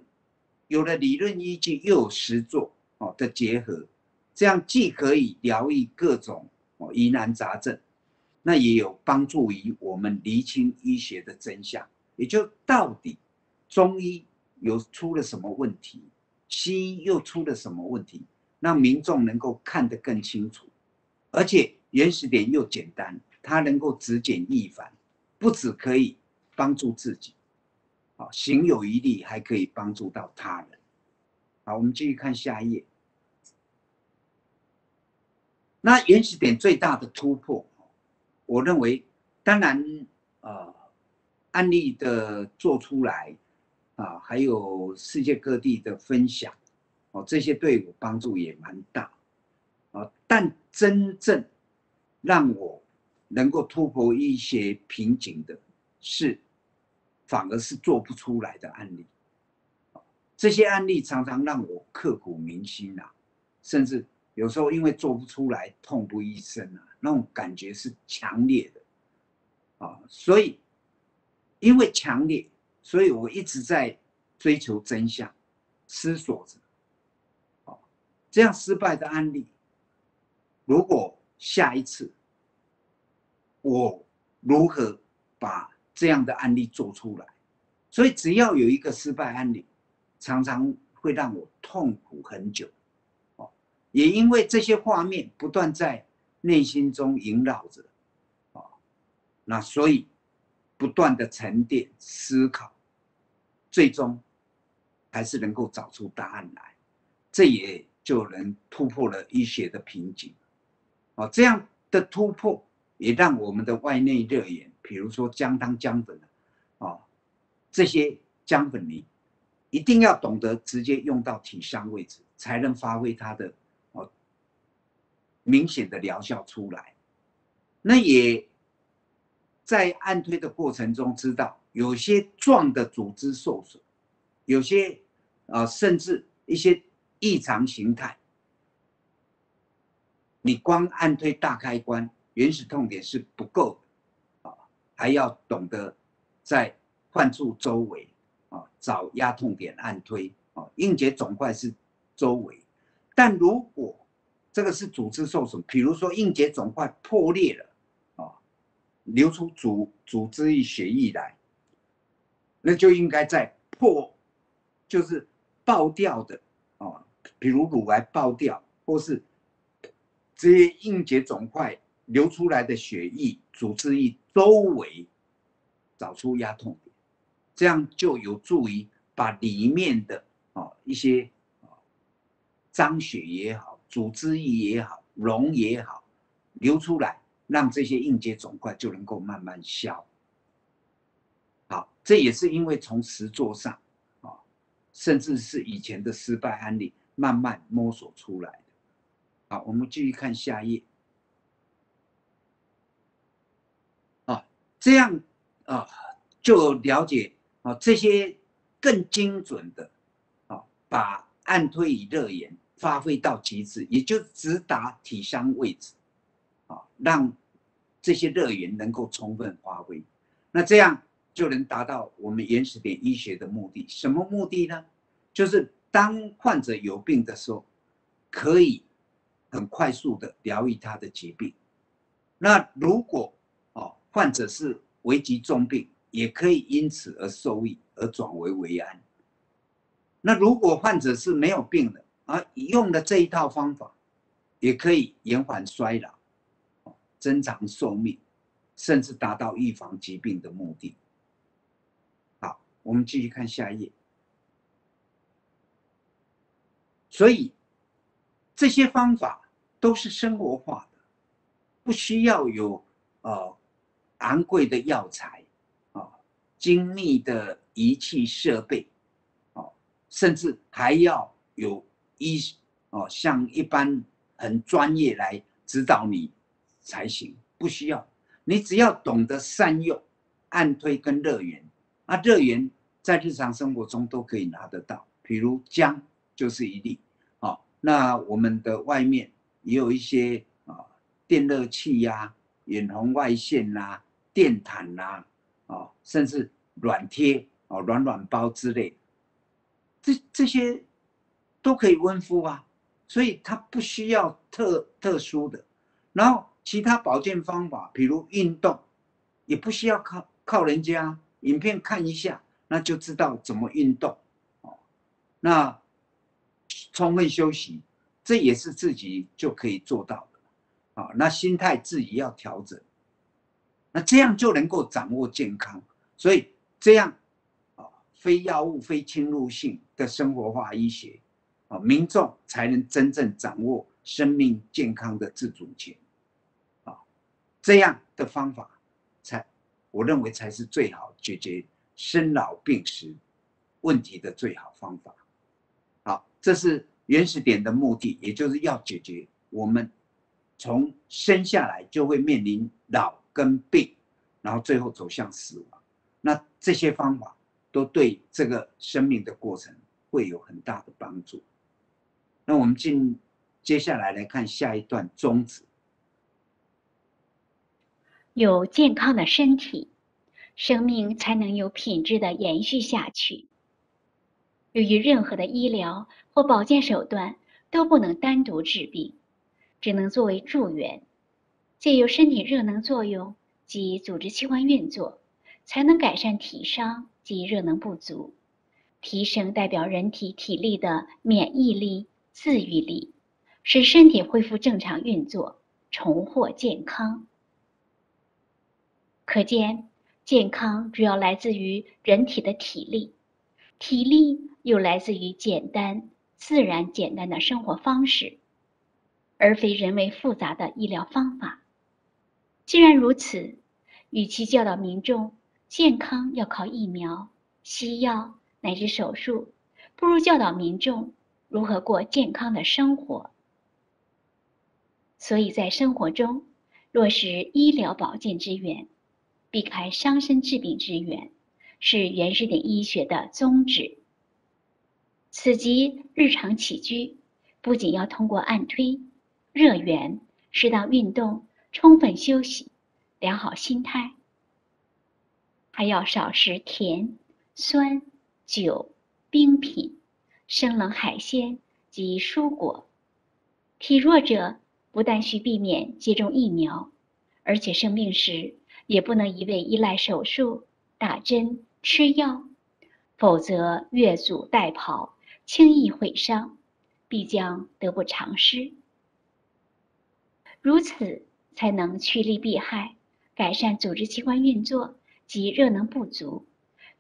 有了理论依据，又有实作哦的结合，这样既可以疗愈各种哦疑难杂症，那也有帮助于我们厘清医学的真相，也就到底中医有出了什么问题，西医又出了什么问题，让民众能够看得更清楚，而且原始点又简单，它能够只简易繁，不只可以帮助自己。好，行有余力，还可以帮助到他人。好，我们继续看下一页。那原始点最大的突破，我认为，当然，呃，案例的做出来，啊，还有世界各地的分享，哦，这些对我帮助也蛮大，啊，但真正让我能够突破一些瓶颈的是。反而是做不出来的案例，这些案例常常让我刻骨铭心呐，甚至有时候因为做不出来痛不欲生啊，那种感觉是强烈的，啊，所以因为强烈，所以我一直在追求真相，思索着，啊，这样失败的案例，如果下一次我如何把。这样的案例做出来，所以只要有一个失败案例，常常会让我痛苦很久，哦，也因为这些画面不断在内心中萦绕着，哦，那所以不断的沉淀思考，最终还是能够找出答案来，这也就能突破了医学的瓶颈，哦，这样的突破也让我们的外内热源。比如说姜汤、姜粉啊，这些姜粉泥一定要懂得直接用到体伤位置，才能发挥它的哦明显的疗效出来。那也在按推的过程中，知道有些壮的组织受损，有些啊甚至一些异常形态，你光按推大开关原始痛点是不够的。啊还要懂得在患处周围啊找压痛点按推啊，硬结肿块是周围，但如果这个是组织受损，比如说硬结肿块破裂了啊，流出组组织液血液来，那就应该在破就是爆掉的啊，比如乳癌爆掉，或是这些硬结肿块。流出来的血液、组织液周围找出压痛点，这样就有助于把里面的啊一些啊脏血也好、组织液也好、脓也好流出来，让这些硬结肿块就能够慢慢消。好，这也是因为从实作上啊，甚至是以前的失败案例慢慢摸索出来的。好，我们继续看下一页。这样啊，就了解啊这些更精准的啊，把按推以热源发挥到极致，也就直达体伤位置啊，让这些热源能够充分发挥。那这样就能达到我们原始点医学的目的。什么目的呢？就是当患者有病的时候，可以很快速的疗愈他的疾病。那如果患者是危急重病，也可以因此而受益，而转危为安。那如果患者是没有病的，而用的这一套方法，也可以延缓衰老，增长寿命，甚至达到预防疾病的目的。好，我们继续看下一页。所以这些方法都是生活化的，不需要有呃。昂贵的药材，啊，精密的仪器设备，哦，甚至还要有医，哦，像一般很专业来指导你才行。不需要，你只要懂得善用按推跟热源，啊，热源在日常生活中都可以拿得到，比如姜就是一例，啊，那我们的外面也有一些啊电热器呀。远红外线啦、电毯啦，哦，甚至软贴哦、软软包之类，这这些都可以温敷啊，所以它不需要特特殊的。然后其他保健方法，比如运动，也不需要靠靠人家影片看一下，那就知道怎么运动哦。那充分休息，这也是自己就可以做到的啊。那心态自己要调整，那这样就能够掌握健康。所以这样啊，非药物、非侵入性的生活化医学啊，民众才能真正掌握生命健康的自主权啊。这样的方法才，我认为才是最好解决生老病死问题的最好方法。好，这是原始点的目的，也就是要解决我们从生下来就会面临老跟病，然后最后走向死亡。那这些方法都对这个生命的过程会有很大的帮助。那我们进接下来来看下一段宗旨。
有健康的身体，生命才能有品质的延续下去。由于任何的医疗或保健手段都不能单独治病，只能作为助缘，借由身体热能作用及组织器官运作，才能改善体伤及热能不足，提升代表人体体力的免疫力、自愈力，使身体恢复正常运作，重获健康。可见，健康主要来自于人体的体力，体力又来自于简单、自然、简单的生活方式，而非人为复杂的医疗方法。既然如此，与其教导民众健康要靠疫苗、西药乃至手术，不如教导民众如何过健康的生活。所以在生活中落实医疗保健之源。避开伤身治病之源，是原始点医学的宗旨。此即日常起居，不仅要通过按推、热源、适当运动、充分休息、良好心态，还要少食甜、酸、酒、冰品、生冷海鲜及蔬果。体弱者不但需避免接种疫苗，而且生病时。也不能一味依赖手术、打针、吃药，否则越俎代庖，轻易毁伤，必将得不偿失。如此才能趋利避害，改善组织器官运作及热能不足，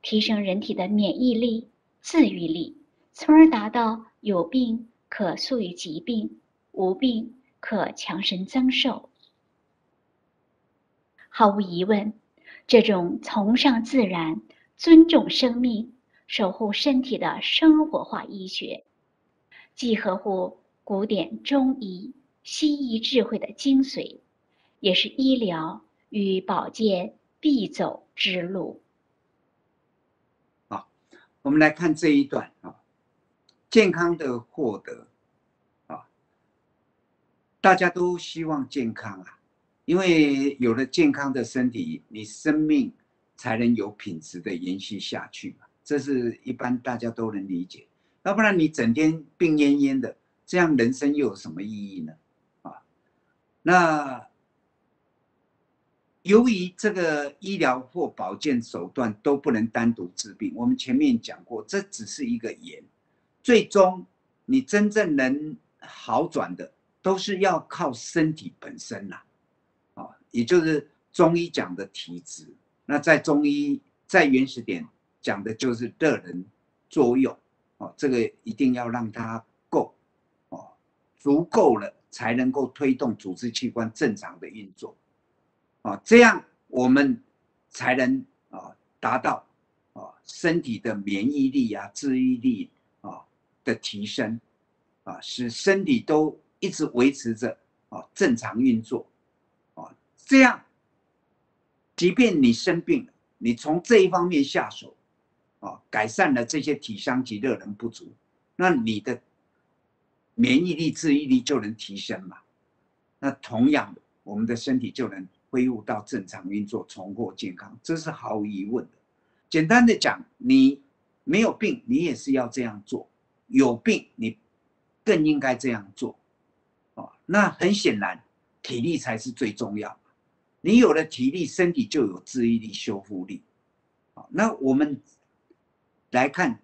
提升人体的免疫力、自愈力，从而达到有病可速于疾病，无病可强身增寿。毫无疑问，这种崇尚自然、尊重生命、守护身体的生活化医学，既合乎古典中医、西医智慧的精髓，也是医疗与保健必走之路。
好，我们来看这一段啊，健康的获得啊，大家都希望健康啊。因为有了健康的身体，你生命才能有品质的延续下去嘛，这是一般大家都能理解。要不然你整天病恹恹的，这样人生又有什么意义呢？啊，那由于这个医疗或保健手段都不能单独治病，我们前面讲过，这只是一个言，最终你真正能好转的，都是要靠身体本身呐。也就是中医讲的体质，那在中医在原始点讲的就是热能作用，哦，这个一定要让它够，哦，足够了才能够推动组织器官正常的运作，啊，这样我们才能啊达到啊身体的免疫力啊、治愈力啊的提升，啊，使身体都一直维持着啊正常运作啊。这样，即便你生病了，你从这一方面下手，啊，改善了这些体伤及热能不足，那你的免疫力、治愈力就能提升嘛。那同样，我们的身体就能恢复到正常运作，重获健康，这是毫无疑问的。简单的讲，你没有病，你也是要这样做；有病，你更应该这样做。哦，那很显然，体力才是最重要。你有了体力，身体就有治愈力、修复力。好，那我们来看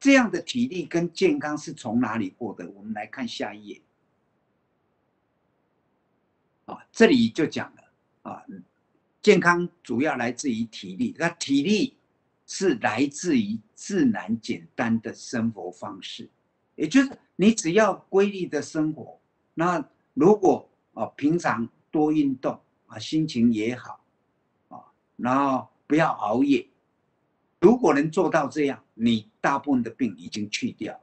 这样的体力跟健康是从哪里获得？我们来看下一页。啊，这里就讲了啊，健康主要来自于体力，那体力是来自于自然简单的生活方式，也就是你只要规律的生活，那如果啊平常多运动啊，心情也好啊，然后不要熬夜，如果能做到这样，你大部分的病已经去掉，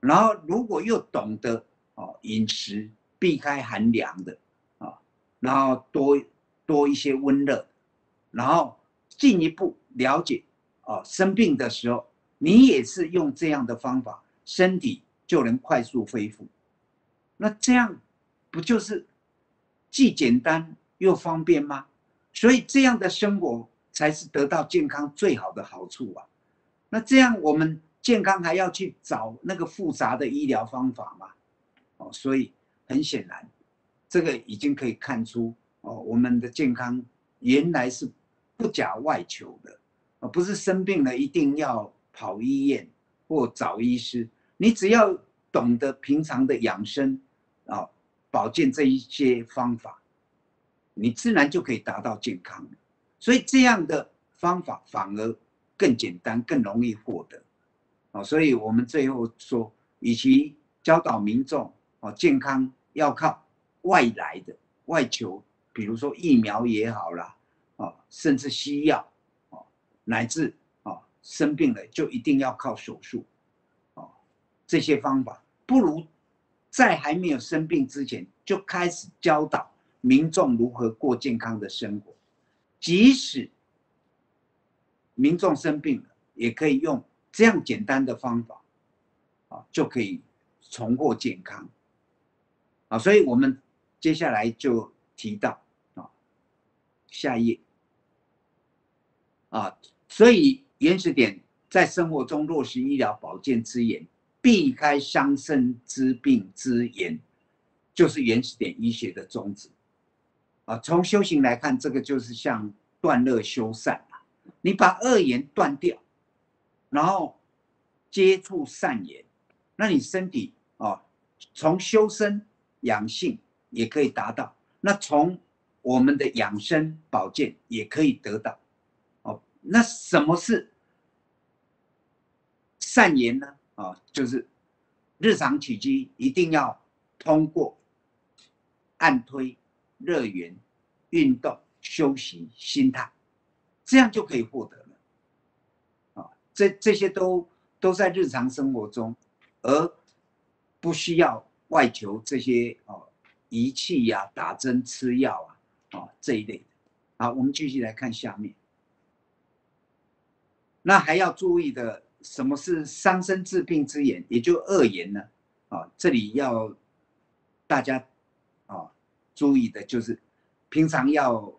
然后如果又懂得哦饮食避开寒凉的。然后多多一些温热，然后进一步了解哦，生病的时候你也是用这样的方法，身体就能快速恢复。那这样不就是既简单又方便吗？所以这样的生活才是得到健康最好的好处啊。那这样我们健康还要去找那个复杂的医疗方法吗？哦，所以很显然。这个已经可以看出哦，我们的健康原来是不假外求的，而不是生病了一定要跑医院或找医师。你只要懂得平常的养生啊，保健这一些方法，你自然就可以达到健康。所以这样的方法反而更简单、更容易获得。啊，所以我们最后说，与其教导民众啊，健康要靠。外来的外求，比如说疫苗也好啦，啊，甚至西药，啊，乃至啊生病了就一定要靠手术，啊，这些方法不如在还没有生病之前就开始教导民众如何过健康的生活，即使民众生病了，也可以用这样简单的方法，啊，就可以重获健康，啊，所以我们。接下来就提到啊，下一页啊，所以原始点在生活中落实医疗保健之言，避开伤身之病之言，就是原始点医学的宗旨啊。从修行来看，这个就是像断乐修善你把恶言断掉，然后接触善言，那你身体啊，从修身养性。也可以达到。那从我们的养生保健也可以得到。哦，那什么是善言呢？啊，就是日常起居一定要通过按推、热源、运动、休息、心态，这样就可以获得了。啊，这这些都都在日常生活中，而不需要外求这些哦。仪器呀，打针、吃药啊，啊这一类的。好，我们继续来看下面。那还要注意的，什么是伤身治病之言，也就恶言呢？啊，这里要大家啊注意的就是，平常要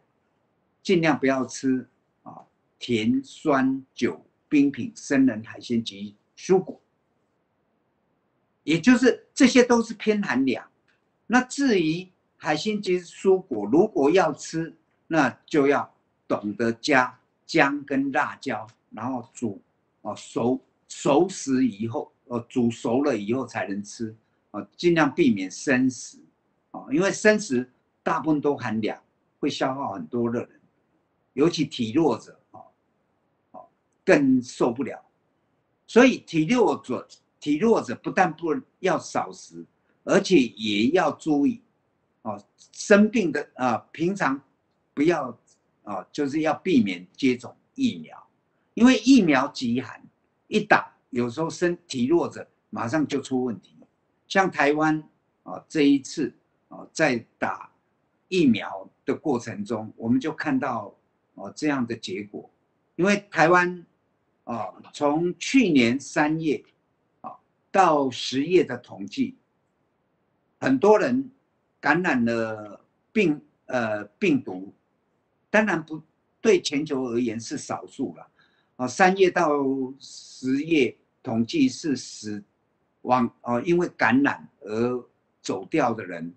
尽量不要吃啊甜、酸、酒、冰品、生冷海鲜及蔬果，也就是这些都是偏寒凉。那至于海鲜及蔬果，如果要吃，那就要懂得加姜跟辣椒，然后煮，哦熟熟食以后，呃煮熟了以后才能吃，啊尽量避免生食，啊因为生食大部分都含凉，会消耗很多热能，尤其体弱者，啊啊更受不了，所以体弱者体弱者不但不要少食。而且也要注意，哦，生病的啊，平常不要啊，就是要避免接种疫苗，因为疫苗极寒，一打有时候身体弱者马上就出问题。像台湾啊，这一次啊，在打疫苗的过程中，我们就看到哦这样的结果，因为台湾啊，从去年三月啊到十月的统计。很多人感染了病呃病毒，当然不对全球而言是少数了。啊，三月到十月统计是死亡哦，因为感染而走掉的人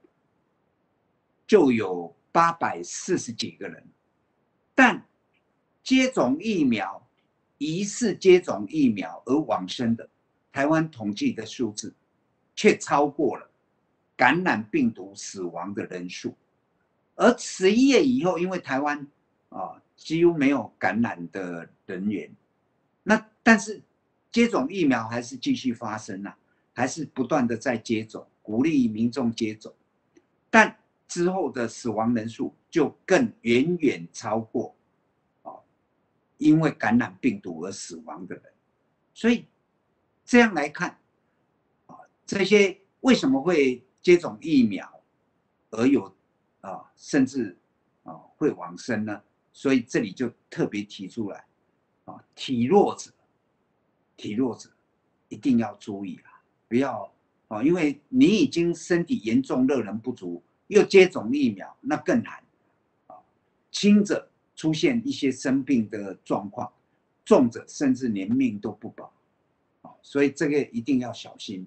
就有八百四十几个人，但接种疫苗、疑似接种疫苗而往生的，台湾统计的数字却超过了感染病毒死亡的人数。而十一月以后，因为台湾啊几乎没有感染的人员，那但是接种疫苗还是继续发生啊，还是不断的在接种，鼓励民众接种，但之后的死亡人数就更远远超过啊，因为感染病毒而死亡的人，所以这样来看啊，这些为什么会接种疫苗而有？啊，甚至啊会往生呢，所以这里就特别提出来，啊体弱者，体弱者一定要注意啊，不要啊，因为你已经身体严重热能不足，又接种疫苗，那更难啊，轻者出现一些生病的状况，重者甚至连命都不保，啊，所以这个一定要小心。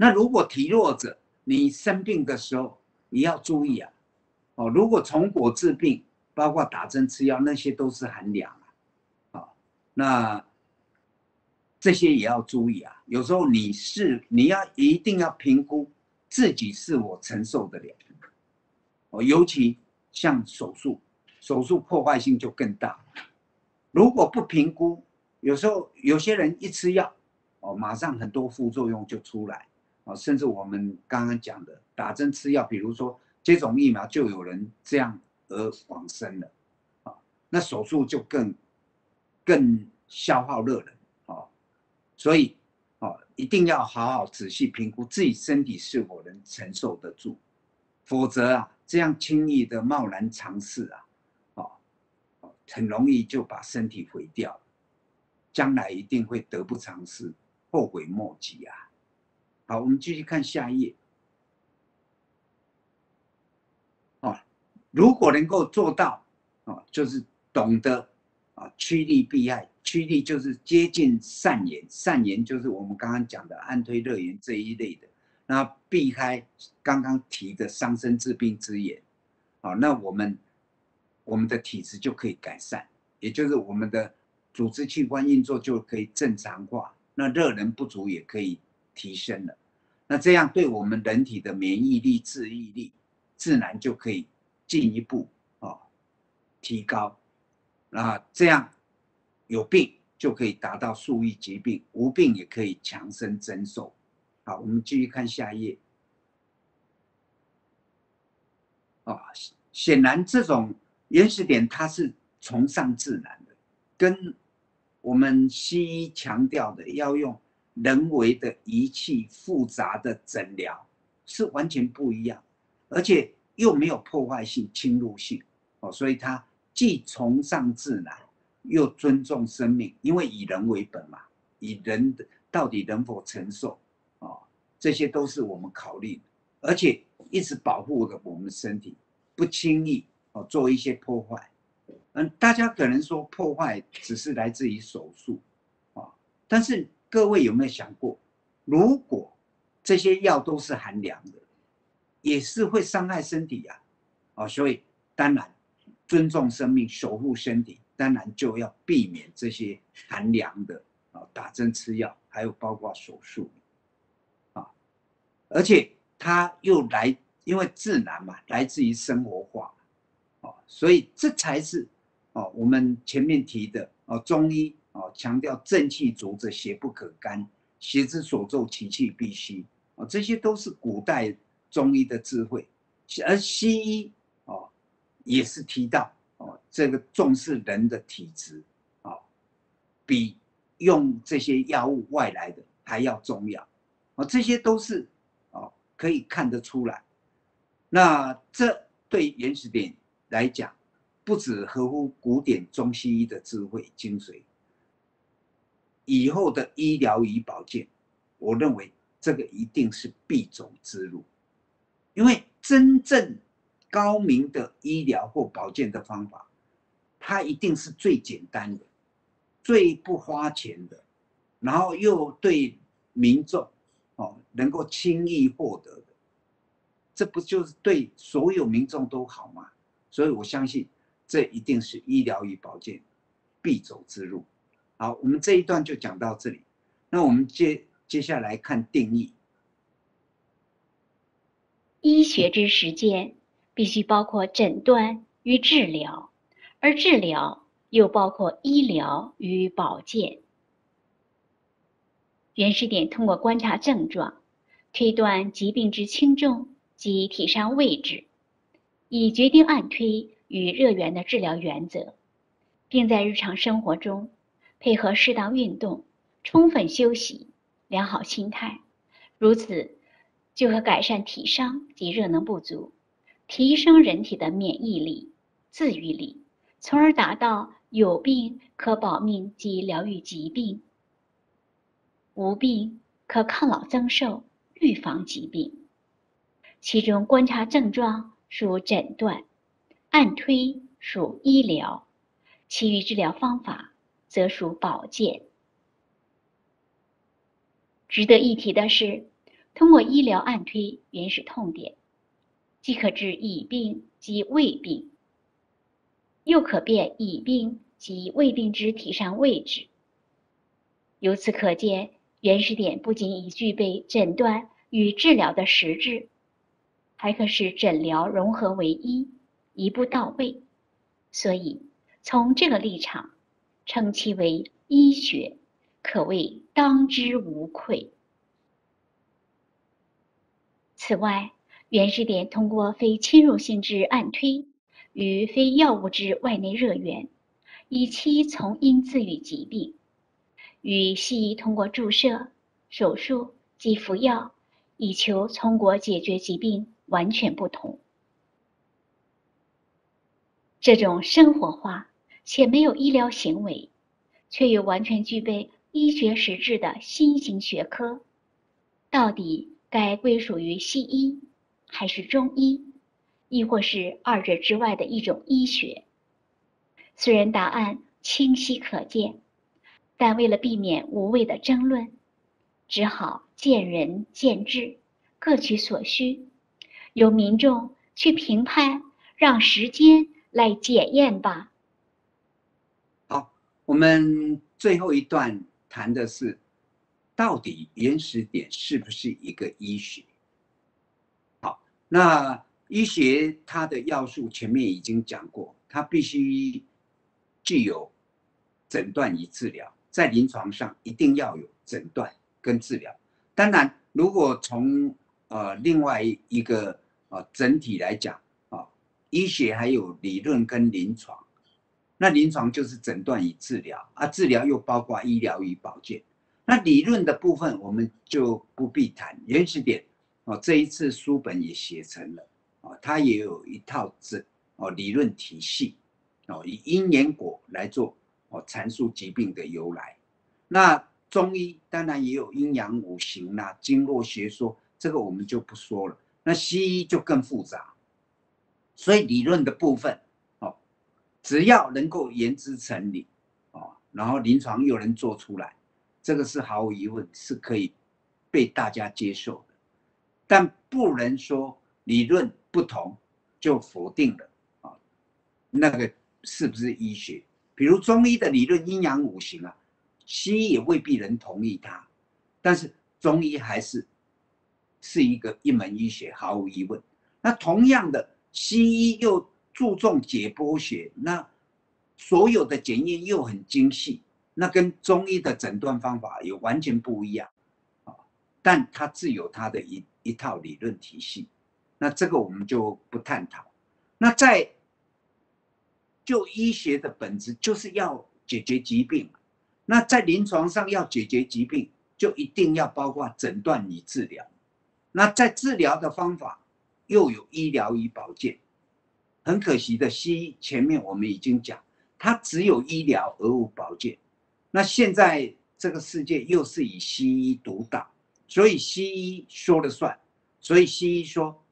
那如果体弱者，你生病的时候，你要注意啊，哦，如果从果治病，包括打针吃药，那些都是寒凉啊，啊，那这些也要注意啊。有时候你是你要一定要评估自己是否承受得了，哦，尤其像手术，手术破坏性就更大。如果不评估，有时候有些人一吃药，哦，马上很多副作用就出来。啊，甚至我们刚刚讲的打针吃药，比如说接种疫苗，就有人这样而往生了，啊，那手术就更更消耗热能，啊，所以啊，一定要好好仔细评估自己身体是否能承受得住，否则啊，这样轻易的贸然尝试啊，啊，很容易就把身体毁掉，将来一定会得不偿失，后悔莫及啊。好，我们继续看下一页。哦，如果能够做到，哦，就是懂得啊趋利避害，趋利就是接近善言，善言就是我们刚刚讲的安推乐言这一类的，那避开刚刚提的伤身治病之言，好，那我们我们的体质就可以改善，也就是我们的组织器官运作就可以正常化，那热能不足也可以。提升了，那这样对我们人体的免疫力、治愈力，自然就可以进一步啊提高。那这样有病就可以达到数愈疾病，无病也可以强身增寿。好，我们继续看下一页。啊，显然这种原始点它是崇尚自然的，跟我们西医强调的要用。人为的仪器、复杂的诊疗是完全不一样，而且又没有破坏性、侵入性哦，所以它既崇尚自然，又尊重生命，因为以人为本嘛，以人的到底能否承受啊，这些都是我们考虑，而且一直保护着我们身体，不轻易哦做一些破坏。嗯，大家可能说破坏只是来自于手术啊，但是。各位有没有想过，如果这些药都是寒凉的，也是会伤害身体呀？啊，所以当然尊重生命、守护身体，当然就要避免这些寒凉的啊，打针吃药，还有包括手术啊，而且它又来，因为自然嘛，来自于生活化啊，所以这才是哦，我们前面提的哦，中医。哦，强调正气足者邪不可干，邪之所奏其气必虚。哦，这些都是古代中医的智慧。而西医哦，也是提到哦，这个重视人的体质，哦，比用这些药物外来的还要重要。哦，这些都是哦可以看得出来。那这对原始点来讲，不止合乎古典中西医的智慧精髓。以后的医疗与保健，我认为这个一定是必走之路，因为真正高明的医疗或保健的方法，它一定是最简单的、最不花钱的，然后又对民众哦能够轻易获得的，这不就是对所有民众都好吗？所以我相信这一定是医疗与保健必走之路。好，我们这一段就讲到这里。那我们接接下来看定义。
医学之实践必须包括诊断与治疗，而治疗又包括医疗与保健。原始点通过观察症状，推断疾病之轻重及体伤位置，以决定按推与热源的治疗原则，并在日常生活中配合适当运动、充分休息、良好心态，如此。就可改善体伤及热能不足，提升人体的免疫力、自愈力，从而达到有病可保命及疗愈疾病，无病可抗老增寿、预防疾病。其中观察症状属诊断，按推属医疗，其余治疗方法则属保健。值得一提的是。通过医疗按推原始痛点，既可治乙病及未病，又可辨乙病及未病之体上位置。由此可见，原始点不仅已具备诊断与治疗的实质，还可使诊疗融合为一，一步到位。所以，从这个立场，称其为医学，可谓当之无愧。此外，原始点通过非侵入性质按推与非药物之外内热源，以期从因自愈疾病，与西医通过注射、手术及服药以求从国解决疾病完全不同。这种生活化且没有医疗行为，却又完全具备医学实质的新型学科，到底？该归属于西医，还是中医，亦或是二者之外的一种医学？虽然答案清晰可见，但为了避免无谓的争论，只好见仁见智，各取所需，由民众去评判，让时间来检验吧。
我们最后一段谈的是。到底原始点是不是一个医学？好，那医学它的要素前面已经讲过，它必须具有诊断与治疗，在临床上一定要有诊断跟治疗。当然，如果从呃另外一个呃整体来讲啊，医学还有理论跟临床，那临床就是诊断与治疗，啊，治疗又包括医疗与保健。那理论的部分我们就不必谈，原始点哦，这一次书本也写成了哦，它也有一套这哦理论体系哦，以因缘果来做哦阐述疾病的由来。那中医当然也有阴阳五行啦、经络学说，这个我们就不说了。那西医就更复杂，所以理论的部分，只要能够言之成理哦，然后临床又能做出来。这个是毫无疑问是可以被大家接受的，但不能说理论不同就否定了啊。那个是不是医学？比如中医的理论阴阳五行啊，西医也未必能同意它，但是中医还是是一个一门医学，毫无疑问。那同样的，西医又注重解剖学，那所有的检验又很精细。那跟中医的诊断方法也完全不一样，啊，但它自有它的一一套理论体系，那这个我们就不探讨。那在就医学的本质就是要解决疾病，那在临床上要解决疾病，就一定要包括诊断与治疗。那在治疗的方法又有医疗与保健。很可惜的，西医前面我们已经讲，它只有医疗而无保健。那现在这个世界又是以西医独大，所以西医说了算。所以西医说，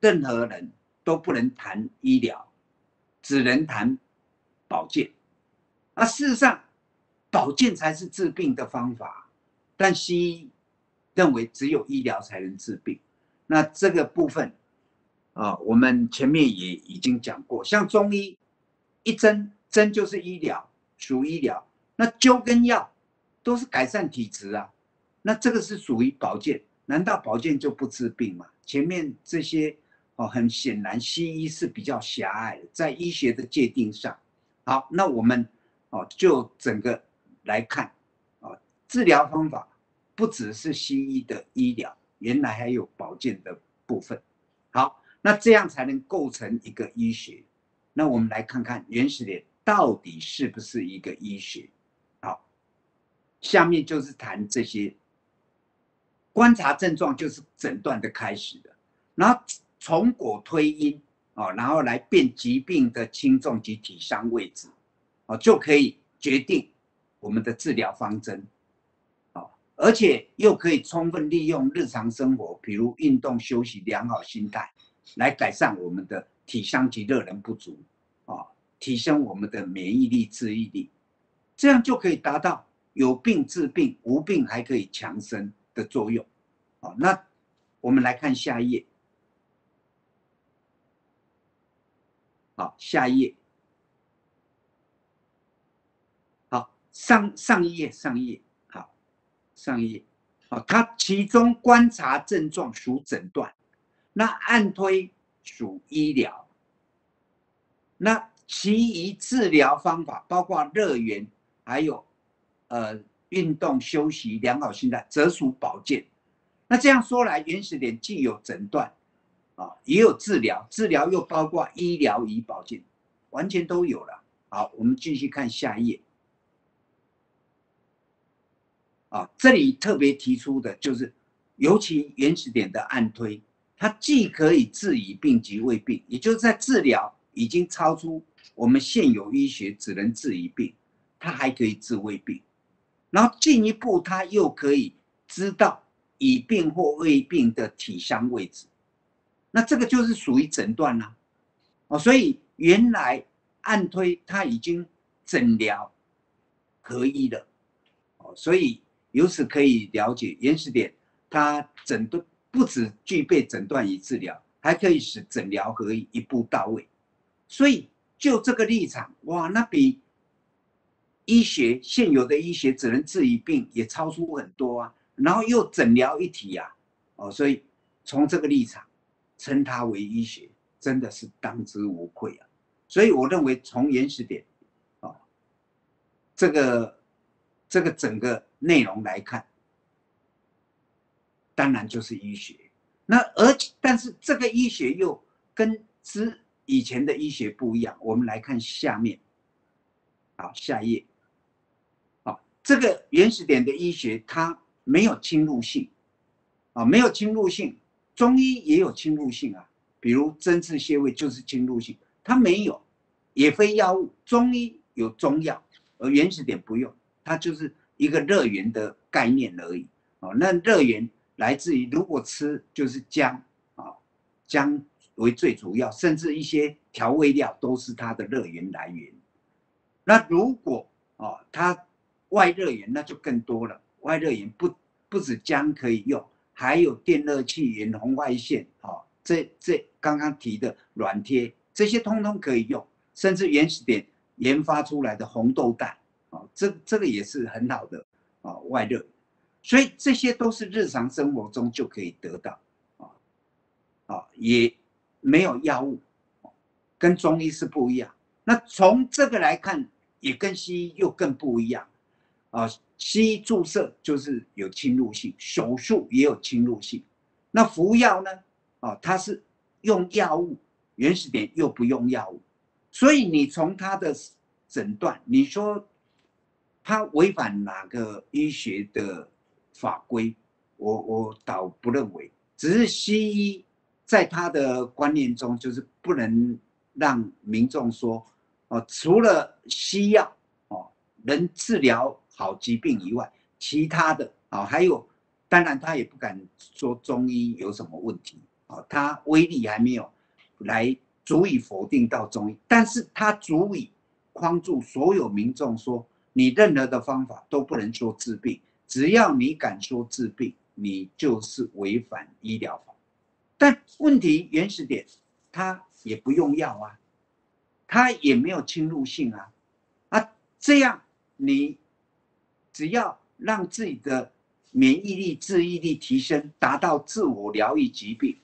任何人都不能谈医疗，只能谈保健。那事实上，保健才是治病的方法，但西医认为只有医疗才能治病。那这个部分啊，我们前面也已经讲过，像中医，一针针就是医疗，属医疗。那灸跟药都是改善体质啊，那这个是属于保健，难道保健就不治病吗？前面这些哦，很显然西医是比较狭隘的，在医学的界定上。好，那我们哦就整个来看啊，治疗方法不只是西医的医疗，原来还有保健的部分。好，那这样才能构成一个医学。那我们来看看原始点到底是不是一个医学。好，下面就是谈这些观察症状，就是诊断的开始的，然后从果推因啊，然后来辨疾病的轻重及体伤位置，啊，就可以决定我们的治疗方针。啊，而且又可以充分利用日常生活，比如运动、休息、良好心态，来改善我们的体香及热能不足，啊，提升我们的免疫力、治愈力，这样就可以达到有病治病，无病还可以强身的作用。好，那我们来看下一页。好，下一页。好，上上一页，上一页。好，上一页。好，它其中观察症状属诊断，那按推属医疗，那其余治疗方法包括热源，还有呃运动、休息、良好心态，则属保健。那这样说来，原始点既有诊断。啊，也有治疗，治疗又包括医疗与保健，完全都有了。好，我们继续看下一页。啊，这里特别提出的就是，尤其原始点的按推，它既可以治已病及未病，也就是在治疗已经超出我们现有医学只能治已病，它还可以治未病，然后进一步它又可以知道已病或未病的体相位置。那这个就是属于诊断啦，哦，所以原来按推它已经诊疗合一了，哦，所以由此可以了解原始点，它诊断不只具备诊断与治疗，还可以使诊疗合一，一步到位。所以就这个立场，哇，那比医学现有的医学只能治一病，也超出很多啊。然后又诊疗一体呀，哦，所以从这个立场。称它为医学，真的是当之无愧啊！所以我认为从原始点，啊，这个这个整个内容来看，当然就是医学。那而但是这个医学又跟之以前的医学不一样。我们来看下面，好，下一页，好，这个原始点的医学它没有侵入性，啊，没有侵入性。中医也有侵入性啊，比如针刺穴位就是侵入性，它没有，也非药物。中医有中药，而原始点不用，它就是一个热源的概念而已。哦，那热源来自于如果吃就是姜啊，姜为最主要，甚至一些调味料都是它的热源来源。那如果哦它外热源那就更多了，外热源不不止姜可以用。还有电热器、远红外线，啊，这这刚刚提的软贴，这些通通可以用，甚至原始点研发出来的红豆蛋，啊，这这个也是很好的啊外热，所以这些都是日常生活中就可以得到，啊啊，也没有药物，跟中医是不一样。那从这个来看，也跟西医又更不一样，啊。西医注射就是有侵入性，手术也有侵入性。那服药呢？啊，它是用药物，原始点又不用药物，所以你从他的诊断，你说他违反哪个医学的法规？我我倒不认为，只是西医在他的观念中，就是不能让民众说，哦，除了西药哦能治疗。好疾病以外，其他的啊，还有，当然他也不敢说中医有什么问题啊，他威力还没有来足以否定到中医，但是他足以框住所有民众说，你任何的方法都不能说治病，只要你敢说治病，你就是违反医疗法。但问题原始点，它也不用药啊，它也没有侵入性啊，啊，这样你只要让自己的免疫力、自愈力提升，达到自我疗愈疾病，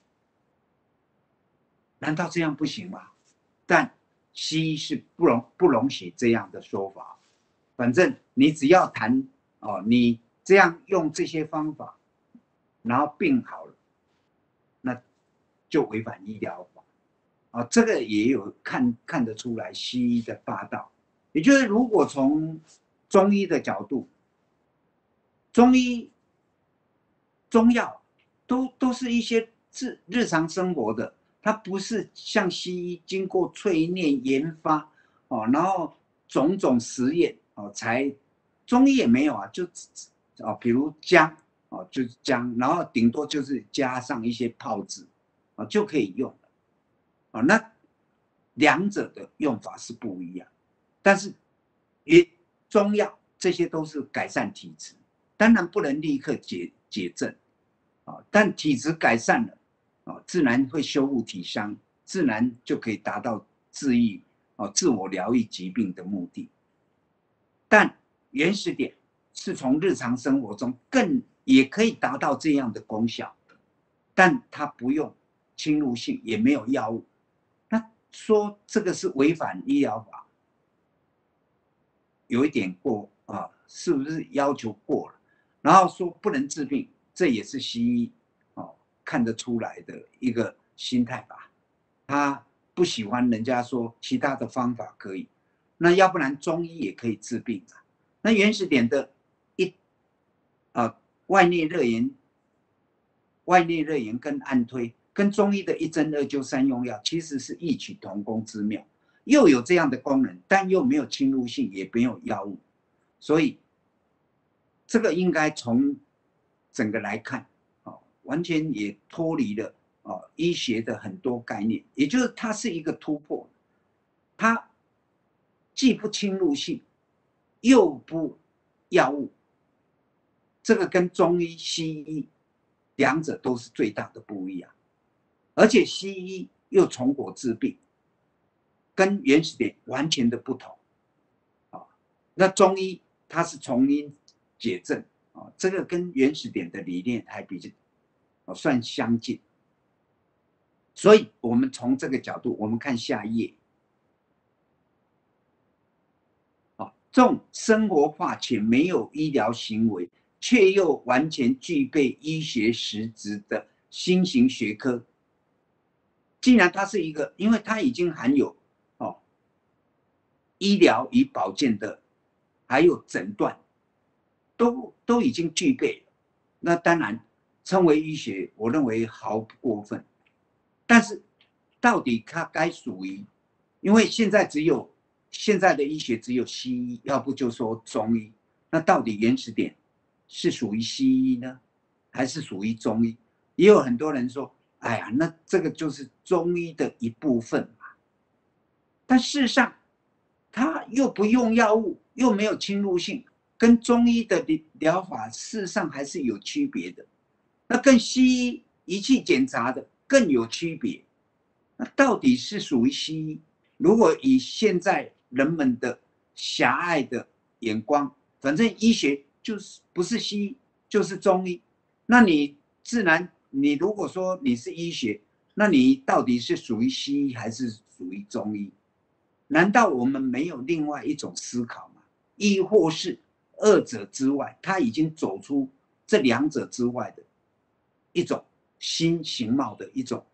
难道这样不行吗？但西医是不容不容许这样的说法。反正你只要谈哦，你这样用这些方法，然后病好了，那就违反医疗法啊。这个也有看看得出来西医的霸道。也就是如果从中医的角度，中医中药都都是一些日日常生活的。它不是像西医经过淬炼研发哦，然后种种实验哦，才中医也没有啊，就哦，比如姜哦，就是姜，然后顶多就是加上一些泡子啊，就可以用了哦。那两者的用法是不一样，但是也中药这些都是改善体质，当然不能立刻解解症啊，但体质改善了。啊自然会修复体伤，自然就可以达到治愈哦，自我疗愈疾病的目的。但原始点是从日常生活中更也可以达到这样的功效，但它不用侵入性，也没有药物。那说这个是违反医疗法，有一点过啊，是不是要求过了？然后说不能治病，这也是西医哦。看得出来的一个心态吧，他不喜欢人家说其他的方法可以，那要不然中医也可以治病啊。那原始点的啊外内热炎，外内热炎跟按推跟中医的一针二灸三用药其实是异曲同工之妙，又有这样的功能，但又没有侵入性，也没有药物，所以这个应该从整个来看。哦完全也脱离了啊医学的很多概念，也就是它是一个突破，它既不侵入性，又不药物，这个跟中医、西医两者都是最大的不一样，而且西医又从果治病，跟原始点完全的不同，啊，那中医它是从因解症啊，这个跟原始点的理念还比较。算相近，所以我们从这个角度，我们看下一页。啊，这种生活化且没有医疗行为，却又完全具备医学实质的新型学科。既然它是一个，因为它已经含有哦，医疗与保健的，还有诊断，都都已经具备了，那当然。称为医学，我认为毫不过分。但是，到底它该属于？因为现在只有现在的医学只有西医，要不就说中医。那到底原始点是属于西医呢，还是属于中医？也有很多人说：“哎呀，那这个就是中医的一部分嘛。”但事实上，它又不用药物，又没有侵入性，跟中医的疗法事实上还是有区别的。那跟西医仪器检查的更有区别，那到底是属于西医？如果以现在人们的狭隘的眼光，反正医学就是不是西医就是中医，那你自然你如果说你是医学，那你到底是属于西医还是属于中医？难道我们没有另外一种思考吗？亦或是二者之外，他已经走出这两者之外的？一种新形貌的一种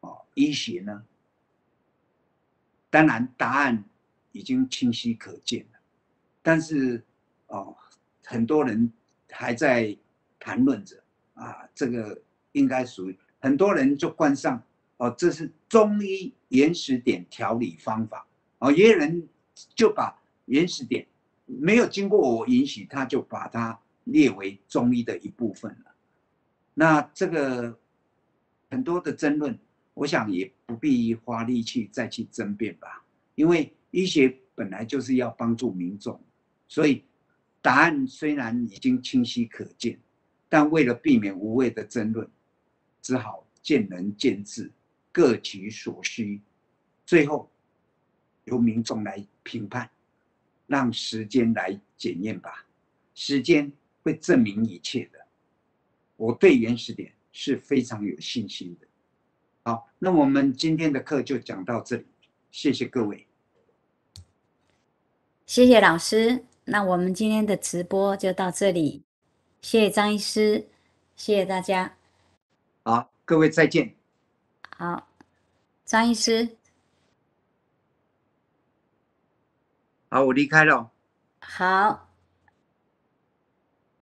哦医学呢，当然答案已经清晰可见了，但是哦很多人还在谈论着啊，这个应该属于很多人就冠上哦这是中医原始点调理方法哦，也有人就把原始点没有经过我允许，他就把它列为中医的一部分了。那这个很多的争论，我想也不必花力气再去争辩吧，因为医学本来就是要帮助民众，所以答案虽然已经清晰可见，但为了避免无谓的争论，只好见仁见智，各取所需，最后由民众来评判，让时间来检验吧，时间会证明一切的。我对原始点是非常有信心的。好，那我们今天的课就讲到这里，谢谢各位。
谢谢老师。那我们今天的直播就到这里，谢谢张医师，谢谢大家。
好，各位再见。
好，张医师，
好，我离开了哦。
好。